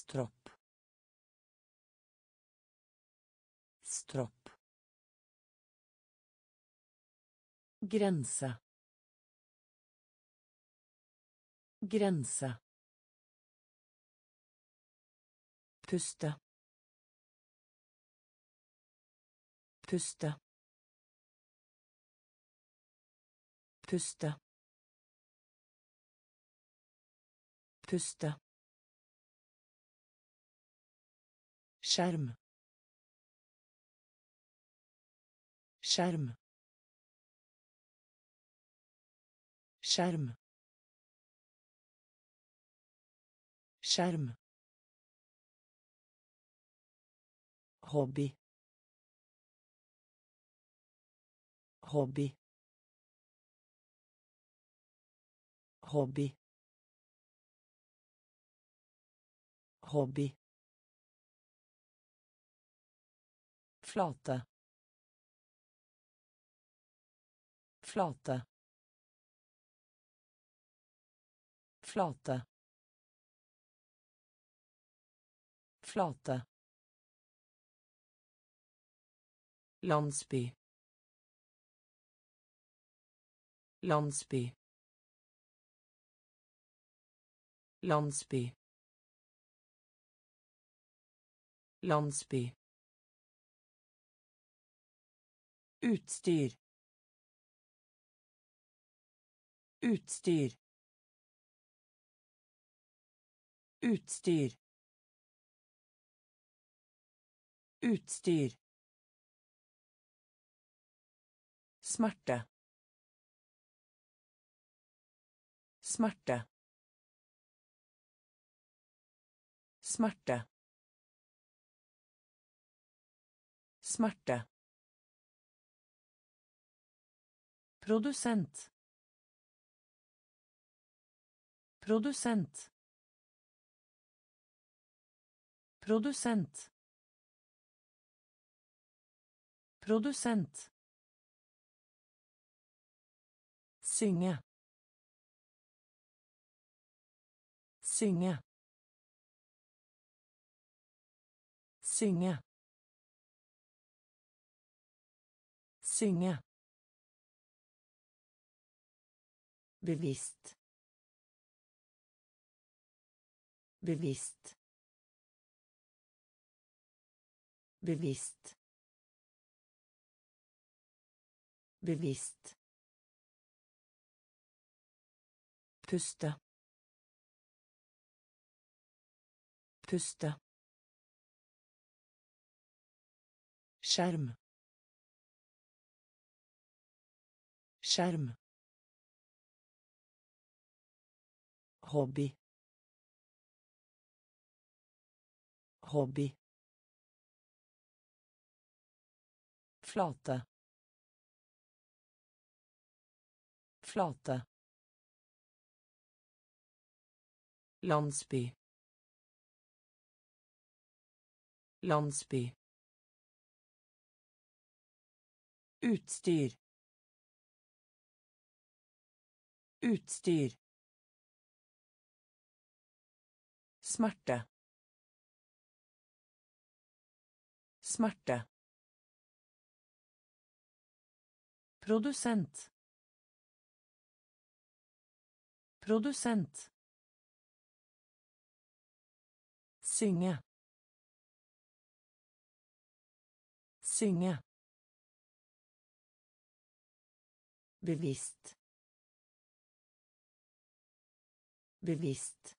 Stropp. Stropp. Grense. Grense. Puste. Puste. Puste. Puste. Skjerm. Skjerm. Skjerm. Skjerm. Hobby. Hobby. Hobby. Hobby. Flate. Flate. Flate. Flate. Landsby. Landsby. Landsby. Landsby. Utstyr. Utstyr. Utstyr. Utstyr. Smerte. Smerte. Smerte. Smerte. Produsent. Produsent. Produsent. Produsent. Synge. Synge. Synge. Synge. Bevisst. Bevisst. Bevisst. Bevisst. Puste. Puste. Skjerm. Skjerm. Hobby. Hobby. Flate. Flate. Landsby. Landsby. Utstyr. Utstyr. Smerte. Smerte. Produsent. Produsent. Synge. Synge. Bevisst. Bevisst.